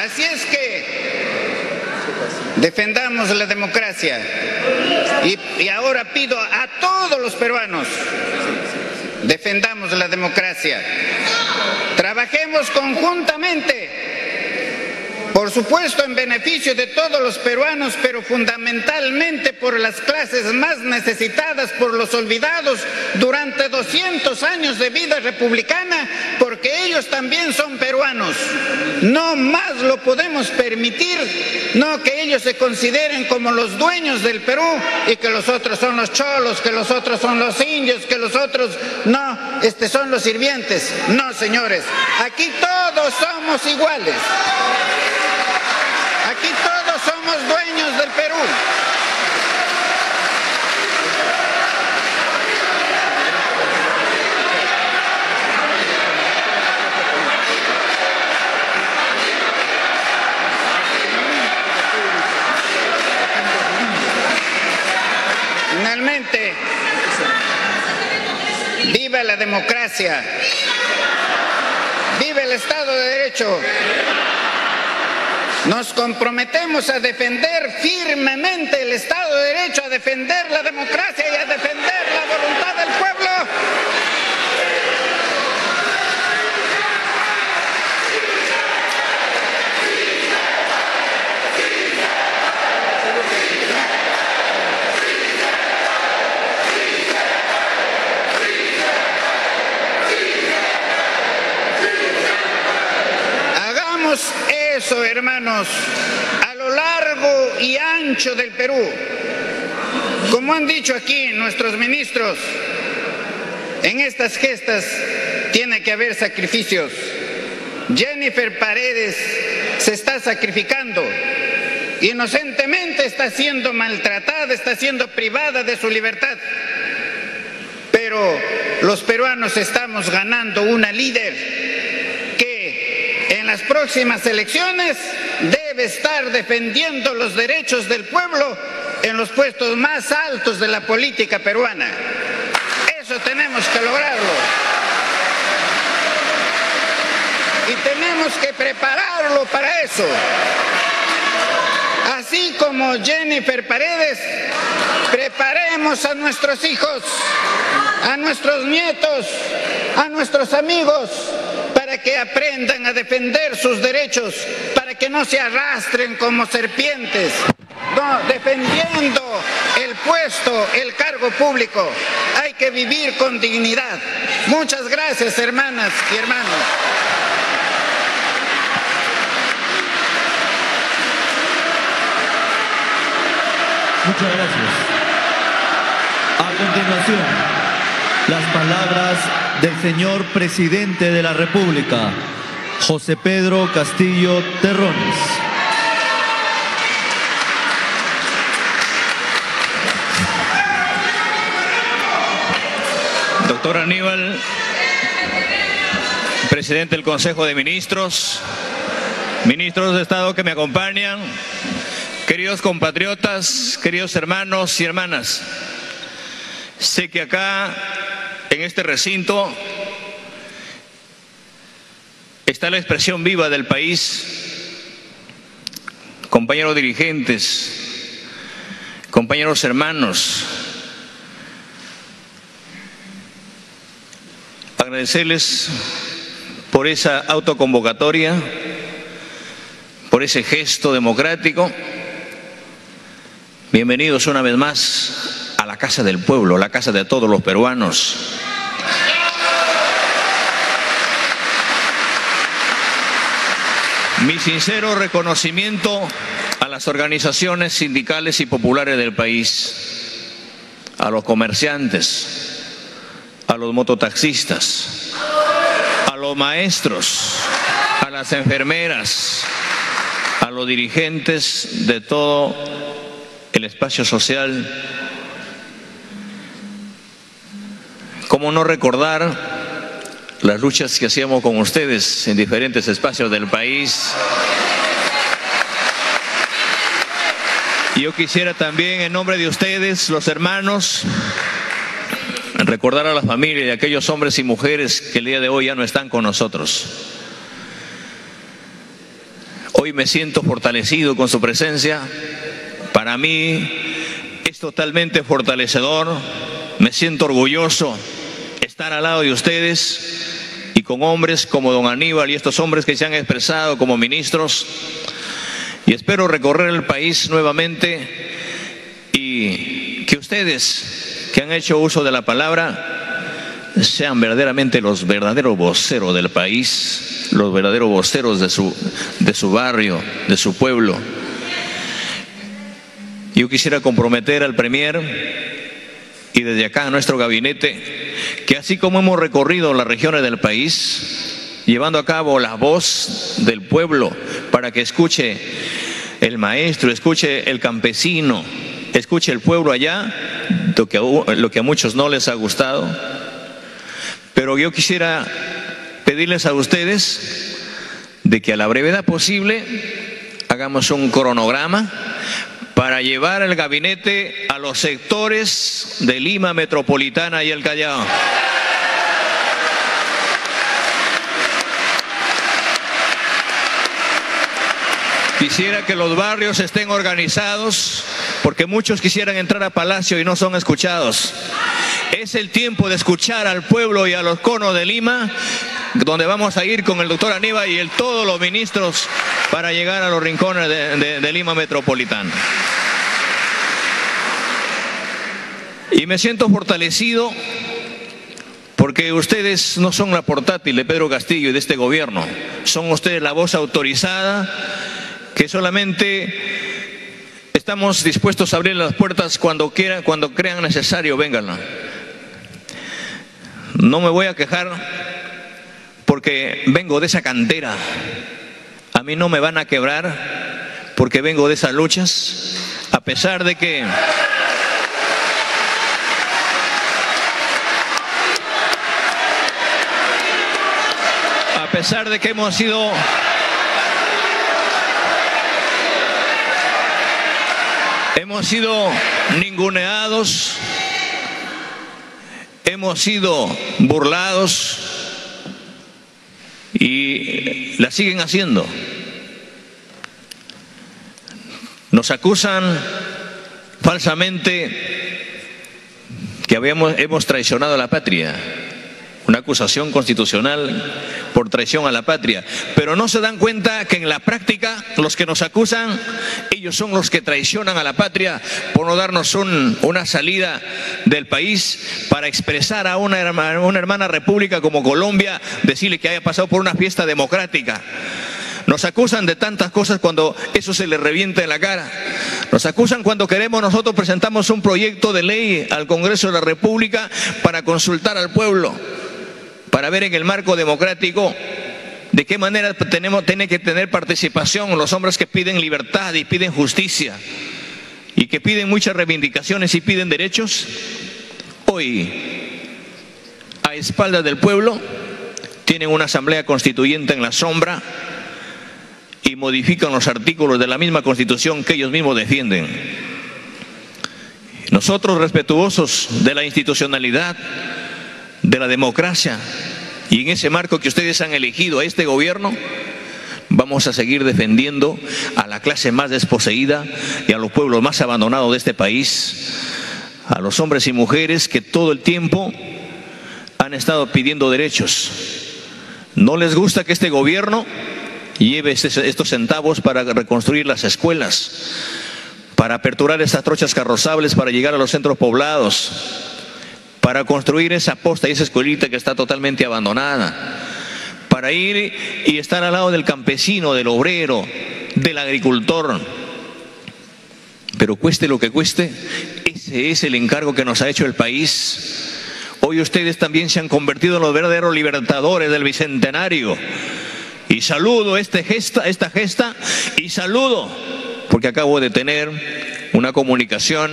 Así es que defendamos la democracia. Y, ahora pido a todos los peruanos, defendamos la democracia. Trabajemos conjuntamente. Por supuesto, en beneficio de todos los peruanos, pero fundamentalmente por las clases más necesitadas, por los olvidados durante 200 años de vida republicana, porque ellos también son peruanos. No más lo podemos permitir, no que ellos se consideren como los dueños del Perú y que los otros son los cholos, que los otros son los indios, que los otros no, este son los sirvientes. No, señores, aquí todos somos iguales. Somos dueños del Perú. Finalmente, viva la democracia, viva el Estado de Derecho. Nos comprometemos a defender firmemente el Estado de Derecho, a defender la democracia y a defender la voluntad del pueblo. Hermanos, a lo largo y ancho del Perú. Como han dicho aquí nuestros ministros, en estas gestas tiene que haber sacrificios. Jennifer Paredes se está sacrificando. Inocentemente está siendo maltratada, está siendo privada de su libertad. Pero los peruanos estamos ganando una líder las próximas elecciones debe estar defendiendo los derechos del pueblo en los puestos más altos de la política peruana. Eso tenemos que lograrlo. Y tenemos que prepararlo para eso. Así como Jennifer Paredes, preparemos a nuestros hijos, a nuestros nietos, a nuestros amigos, para que aprendan a defender sus derechos, para que no se arrastren como serpientes, no, defendiendo el puesto, el cargo público. Hay que vivir con dignidad. Muchas gracias, hermanas y hermanos. Muchas gracias. A continuación, las palabras del señor presidente de la República, José Pedro Castillo Terrones. Doctor Aníbal, presidente del Consejo de Ministros, ministros de Estado que me acompañan, queridos compatriotas, queridos hermanos y hermanas, sé que acá, en este recinto, está la expresión viva del país, compañeros dirigentes, compañeros hermanos, agradecerles por esa autoconvocatoria, por ese gesto democrático. Bienvenidos una vez más casa del pueblo, la casa de todos los peruanos. Mi sincero reconocimiento a las organizaciones sindicales y populares del país, a los comerciantes, a los mototaxistas, a los maestros, a las enfermeras, a los dirigentes de todo el espacio social. ¿Cómo no recordar las luchas que hacíamos con ustedes en diferentes espacios del país? Yo quisiera también, en nombre de ustedes, los hermanos, recordar a la familia de aquellos hombres y mujeres que el día de hoy ya no están con nosotros. Hoy me siento fortalecido con su presencia. Para mí es totalmente fortalecedor. Me siento orgulloso estar al lado de ustedes y con hombres como don Aníbal y estos hombres que se han expresado como ministros. Y espero recorrer el país nuevamente y que ustedes que han hecho uso de la palabra sean verdaderamente los verdaderos voceros del país, los verdaderos voceros de su, de su barrio, de su pueblo. Yo quisiera comprometer al Premier y desde acá a nuestro gabinete que así como hemos recorrido las regiones del país, llevando a cabo la voz del pueblo para que escuche el maestro, escuche el campesino, escuche el pueblo allá, lo que, lo que a muchos no les ha gustado. Pero yo quisiera pedirles a ustedes de que a la brevedad posible hagamos un cronograma para llevar el gabinete a los sectores de Lima Metropolitana y el Callao. Quisiera que los barrios estén organizados porque muchos quisieran entrar a Palacio y no son escuchados. Es el tiempo de escuchar al pueblo y a los conos de Lima, donde vamos a ir con el doctor Aníbal y el, todos los ministros para llegar a los rincones de, Lima Metropolitana. Y me siento fortalecido porque ustedes no son la portátil de Pedro Castillo y de este gobierno, son ustedes la voz autorizada que solamente estamos dispuestos a abrir las puertas cuando quieran, cuando crean necesario, vengan. No me voy a quejar porque vengo de esa cantera. A mí no me van a quebrar porque vengo de esas luchas, a pesar de que... A pesar de que hemos sido hemos sido ninguneados, hemos sido burlados y la siguen haciendo. Nos acusan falsamente que habíamos, hemos traicionado a la patria, una acusación constitucional por traición a la patria. Pero no se dan cuenta que en la práctica los que nos acusan, ellos son los que traicionan a la patria por no darnos un- una salida del país para expresar a una, una hermana república como Colombia, decirle que haya pasado por una fiesta democrática. Nos acusan de tantas cosas cuando eso se les revienta en la cara. Nos acusan cuando queremos, nosotros presentamos un proyecto de ley al Congreso de la República para consultar al pueblo, para ver en el marco democrático de qué manera tenemos, tiene que tener participación los hombres que piden libertad y piden justicia y que piden muchas reivindicaciones y piden derechos. Hoy, a espaldas del pueblo, tienen una asamblea constituyente en la sombra y modifican los artículos de la misma constitución que ellos mismos defienden. Nosotros, respetuosos de la institucionalidad, de la democracia, y en ese marco que ustedes han elegido a este gobierno, vamos a seguir defendiendo a la clase más desposeída y a los pueblos más abandonados de este país, a los hombres y mujeres que todo el tiempo han estado pidiendo derechos. No les gusta que este gobierno lleve estos centavos para reconstruir las escuelas, para aperturar estas trochas carrozables para llegar a los centros poblados, para construir esa posta y esa escuelita que está totalmente abandonada, para ir y estar al lado del campesino, del obrero, del agricultor. Pero cueste lo que cueste, ese es el encargo que nos ha hecho el país. Hoy ustedes también se han convertido en los verdaderos libertadores del bicentenario. Y saludo este esta gesta y saludo porque acabo de tener una comunicación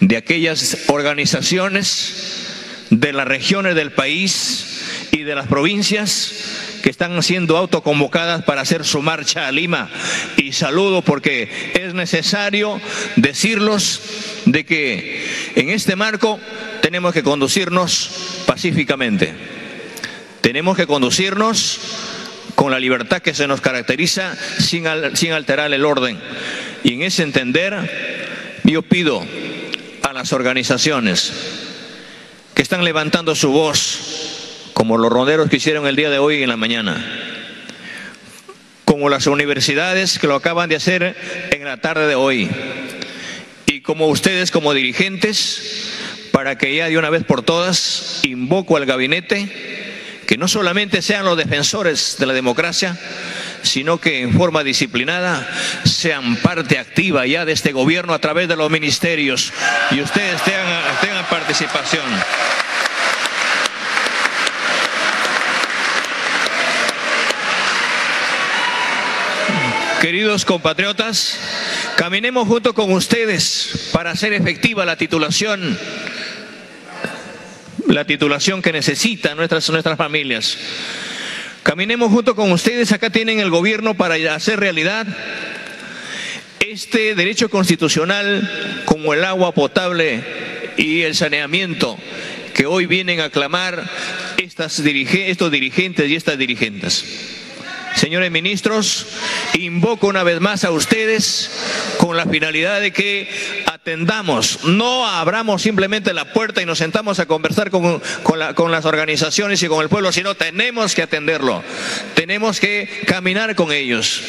de aquellas organizaciones de las regiones del país y de las provincias que están siendo autoconvocadas para hacer su marcha a Lima. Y saludo porque es necesario decirlos de que en este marco tenemos que conducirnos pacíficamente. Tenemos que conducirnos con la libertad que se nos caracteriza sin, sin alterar el orden. Y en ese entender, yo pido a las organizaciones que están levantando su voz, como los ronderos que hicieron el día de hoy en la mañana, como las universidades que lo acaban de hacer en la tarde de hoy, y como ustedes como dirigentes, para que ya de una vez por todas invoco al gabinete que no solamente sean los defensores de la democracia, sino que en forma disciplinada sean parte activa ya de este gobierno a través de los ministerios y ustedes tengan, participación. Queridos compatriotas, caminemos junto con ustedes para hacer efectiva la titulación la titulación que necesitan nuestras, nuestras familias. Caminemos junto con ustedes, acá tienen el gobierno para hacer realidad este derecho constitucional como el agua potable y el saneamiento que hoy vienen a clamar estas estos dirigentes y estas dirigentes. Señores ministros, invoco una vez más a ustedes con la finalidad de que atendamos, no abramos simplemente la puerta y nos sentamos a conversar con, con la- con las organizaciones y con el pueblo, sino tenemos que atenderlo, tenemos que caminar con ellos.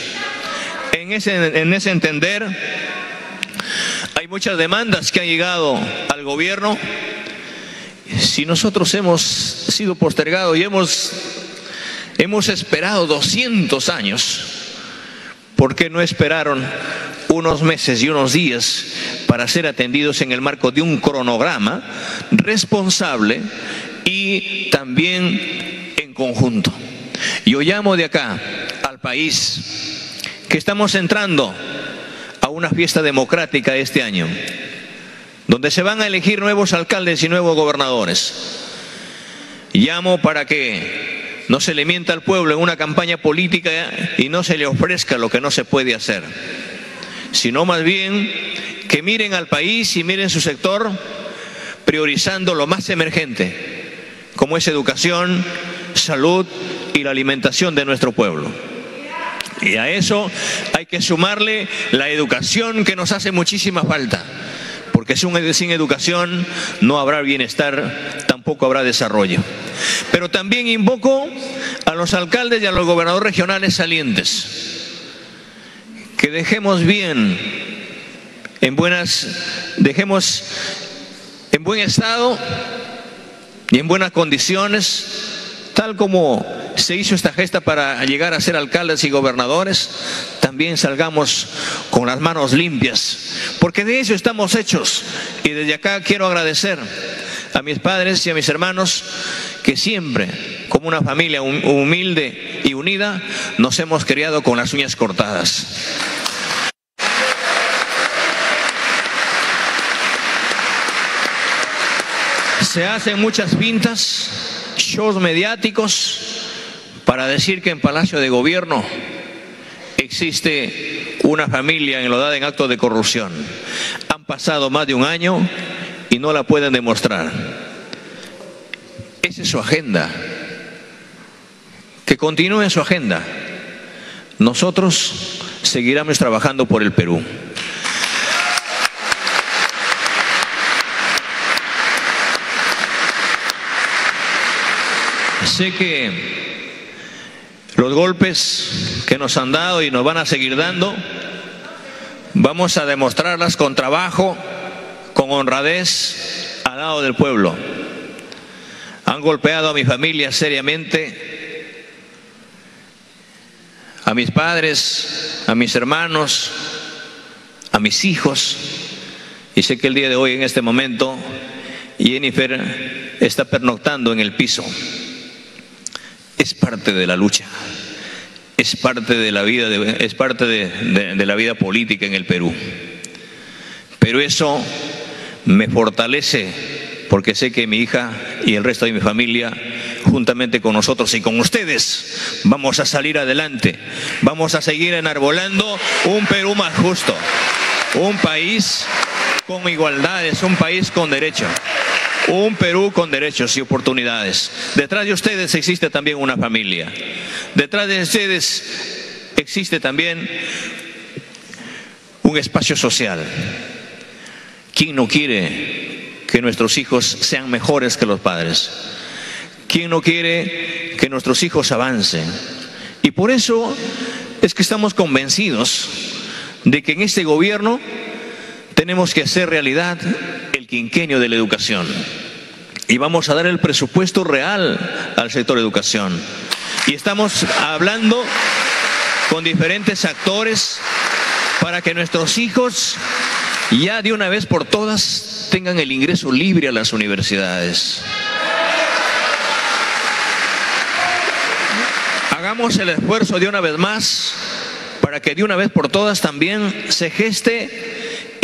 En ese entender, hay muchas demandas que han llegado al gobierno. Si nosotros hemos sido postergados y hemos Hemos esperado 200 años. ¿Por qué no esperaron unos meses y unos días para ser atendidos en el marco de un cronograma responsable y también en conjunto. Yo llamo de acá al país que estamos entrando a una fiesta democrática este año, donde se van a elegir nuevos alcaldes y nuevos gobernadores. Llamo para que no se le mienta al pueblo en una campaña política y no se le ofrezca lo que no se puede hacer, sino más bien que miren al país y miren su sector priorizando lo más emergente, como es educación, salud y la alimentación de nuestro pueblo. Y a eso hay que sumarle la educación que nos hace muchísima falta, porque sin educación no habrá bienestar, tampoco habrá desarrollo. Pero también invoco a los alcaldes y a los gobernadores regionales salientes, que dejemos bien, en buenas, dejemos en buen estado y en buenas condiciones, tal como se hizo esta gesta para llegar a ser alcaldes y gobernadores, también salgamos con las manos limpias, porque de eso estamos hechos. Y desde acá quiero agradecer a mis padres y a mis hermanos que siempre, como una familia humilde y unida, nos hemos criado con las uñas cortadas. Se hacen muchas pintas, shows mediáticos para decir que en Palacio de Gobierno existe una familia enlodada en actos de corrupción. Han pasado más de un año y no la pueden demostrar. Esa es su agenda. Que continúe su agenda. Nosotros seguiremos trabajando por el Perú. Sé que los golpes que nos han dado y nos van a seguir dando, vamos a demostrarlas con trabajo, con honradez, al lado del pueblo. Han golpeado a mi familia seriamente, a mis padres, a mis hermanos, a mis hijos. Y sé que el día de hoy, en este momento, Jennifer está pernoctando en el piso es parte de la lucha, es parte de la vida, es parte de, la vida política en el Perú. Pero eso me fortalece porque sé que mi hija y el resto de mi familia, juntamente con nosotros y con ustedes, vamos a salir adelante, vamos a seguir enarbolando un Perú más justo, un país con igualdades, un país con derechos. Un Perú con derechos y oportunidades. Detrás de ustedes existe también una familia. Detrás de ustedes existe también un espacio social. ¿Quién no quiere que nuestros hijos sean mejores que los padres? ¿Quién no quiere que nuestros hijos avancen? Y por eso es que estamos convencidos de que en este gobierno tenemos que hacer realidad el quinquenio de la educación. Y vamos a dar el presupuesto real al sector educación. Y estamos hablando con diferentes actores para que nuestros hijos ya de una vez por todas tengan el ingreso libre a las universidades. Hagamos el esfuerzo de una vez más para que de una vez por todas también se geste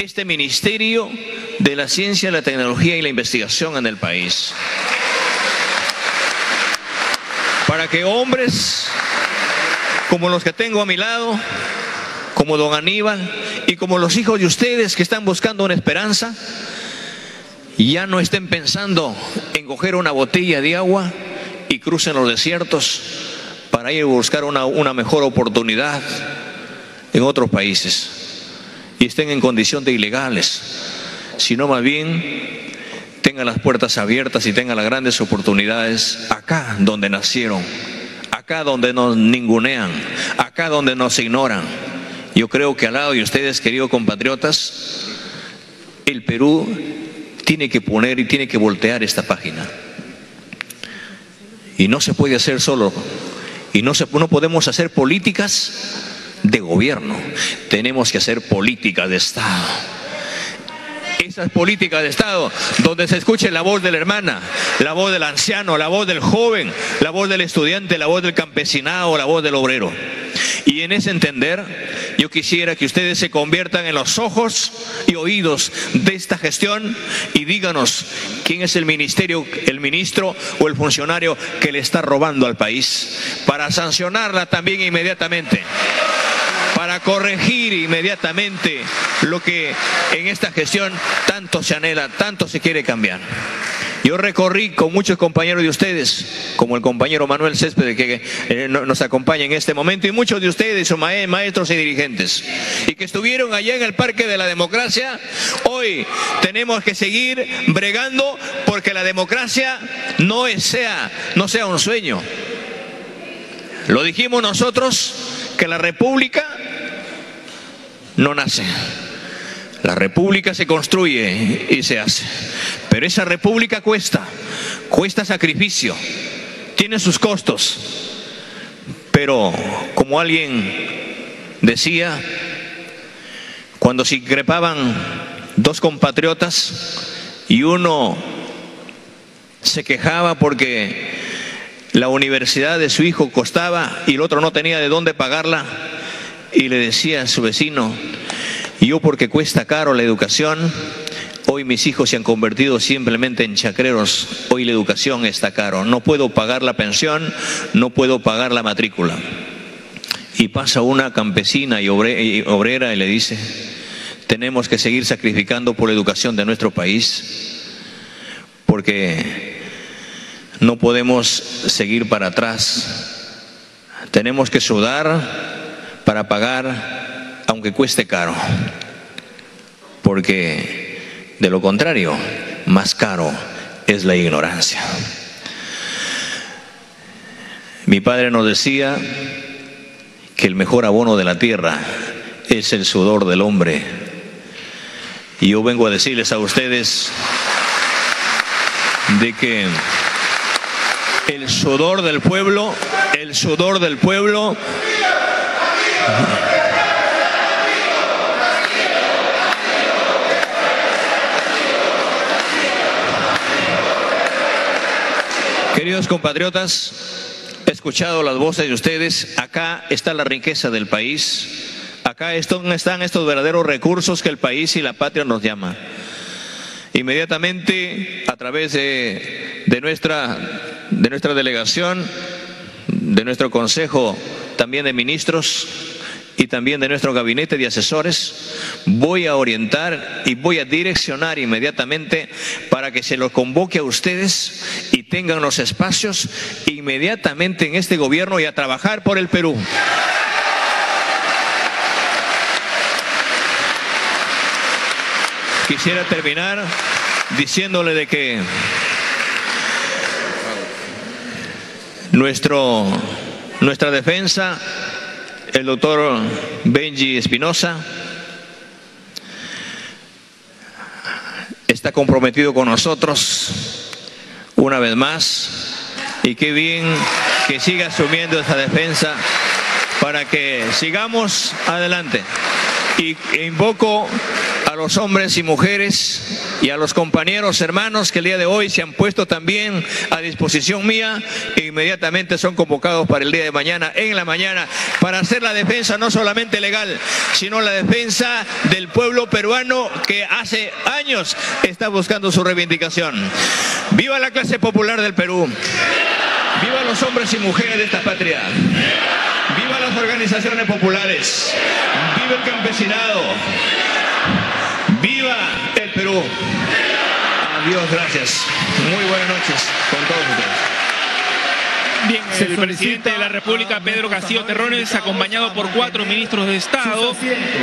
este ministerio de la ciencia, la tecnología y la investigación en el país. Para que hombres como los que tengo a mi lado, como don Aníbal y como los hijos de ustedes que están buscando una esperanza, ya no estén pensando en coger una botella de agua y crucen los desiertos para ir a buscar una, una mejor oportunidad en otros países y estén en condición de ilegales, sino más bien tengan las puertas abiertas y tengan las grandes oportunidades acá donde nacieron, acá donde nos ningunean, acá donde nos ignoran. Yo creo que al lado de ustedes, queridos compatriotas, el Perú tiene que poner y tiene que voltear esta página. Y no se puede hacer solo. Y no, se, no podemos hacer políticas de gobierno, tenemos que hacer política de Estado. Ese mesas políticas de Estado donde se escuche la voz de la hermana, la voz del anciano, la voz del joven, la voz del estudiante, la voz del campesinado, la voz del obrero. Y en ese entender, yo quisiera que ustedes se conviertan en los ojos y oídos de esta gestión y díganos quién es el ministerio, el ministro o el funcionario que le está robando al país para sancionarla también inmediatamente para corregir inmediatamente lo que en esta gestión tanto se anhela, tanto se quiere cambiar. Yo recorrí con muchos compañeros de ustedes, como el compañero Manuel Césped que eh, nos acompaña en este momento, y muchos de ustedes son maestros y dirigentes, y que estuvieron allá en el Parque de la Democracia. Hoy tenemos que seguir bregando porque la democracia no sea, no sea un sueño. Lo dijimos nosotros que la república no nace. La república se construye y se hace. Pero esa república cuesta, cuesta sacrificio, tiene sus costos. Pero como alguien decía, cuando se increpaban dos compatriotas y uno se quejaba porque la universidad de su hijo costaba y el otro no tenía de dónde pagarla y le decía a su vecino, yo porque cuesta caro la educación, hoy mis hijos se han convertido simplemente en chacreros, hoy la educación está caro, no puedo pagar la pensión, no puedo pagar la matrícula. Y pasa una campesina y obrera y le dice, tenemos que seguir sacrificando por la educación de nuestro país, porque no podemos seguir para atrás. Tenemos que sudar para pagar aunque cueste caro, porque de lo contrario, más caro es la ignorancia. Mi padre nos decía que el mejor abono de la tierra es el sudor del hombre. Y yo vengo a decirles a ustedes de que el sudor del pueblo, el sudor del pueblo Queridos compatriotas, he escuchado las voces de ustedes. Acá está la riqueza del país. Acá están estos verdaderos recursos que el país y la patria nos llama. Inmediatamente, a través de, nuestra, de nuestra delegación, de nuestro consejo también de ministros, y también de nuestro gabinete de asesores, voy a orientar y voy a direccionar inmediatamente para que se lo convoque a ustedes tengan los espacios inmediatamente en este gobierno y a trabajar por el Perú. Quisiera terminar diciéndole de que nuestro, nuestra defensa el doctor Benji Espinosa está comprometido con nosotros una vez más y qué bien que siga asumiendo esa defensa para que sigamos adelante. Y invoco a los hombres y mujeres y a los compañeros hermanos que el día de hoy se han puesto también a disposición mía e inmediatamente son convocados para el día de mañana, en la mañana, para hacer la defensa no solamente legal, sino la defensa del pueblo peruano que hace años está buscando su reivindicación. Viva la clase popular del Perú. Viva los hombres y mujeres de esta patria. Viva las organizaciones populares. Viva el campesinado. Adiós, gracias. Muy buenas noches con todos ustedes. Bien, el presidente de la República, Pedro Castillo Terrones, acompañado por cuatro ministros de Estado,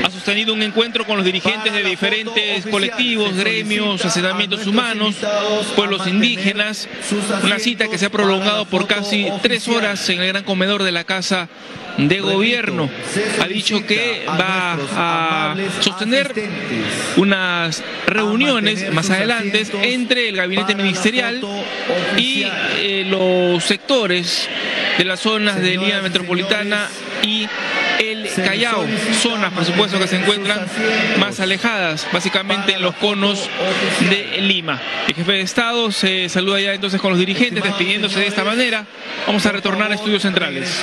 ha sostenido un encuentro con los dirigentes de diferentes colectivos, gremios, asentamientos humanos, pueblos indígenas, una cita que se ha prolongado por casi tres horas en el gran comedor de la Casa de Gobierno. Ha dicho que va a sostener unas reuniones más adelante entre el gabinete ministerial y eh, los sectores de las zonas de línea metropolitana y Callao, zonas por supuesto que se encuentran más alejadas, básicamente en los conos de Lima. El jefe de Estado se saluda ya entonces con los dirigentes, despidiéndose de esta manera. Vamos a retornar a estudios centrales.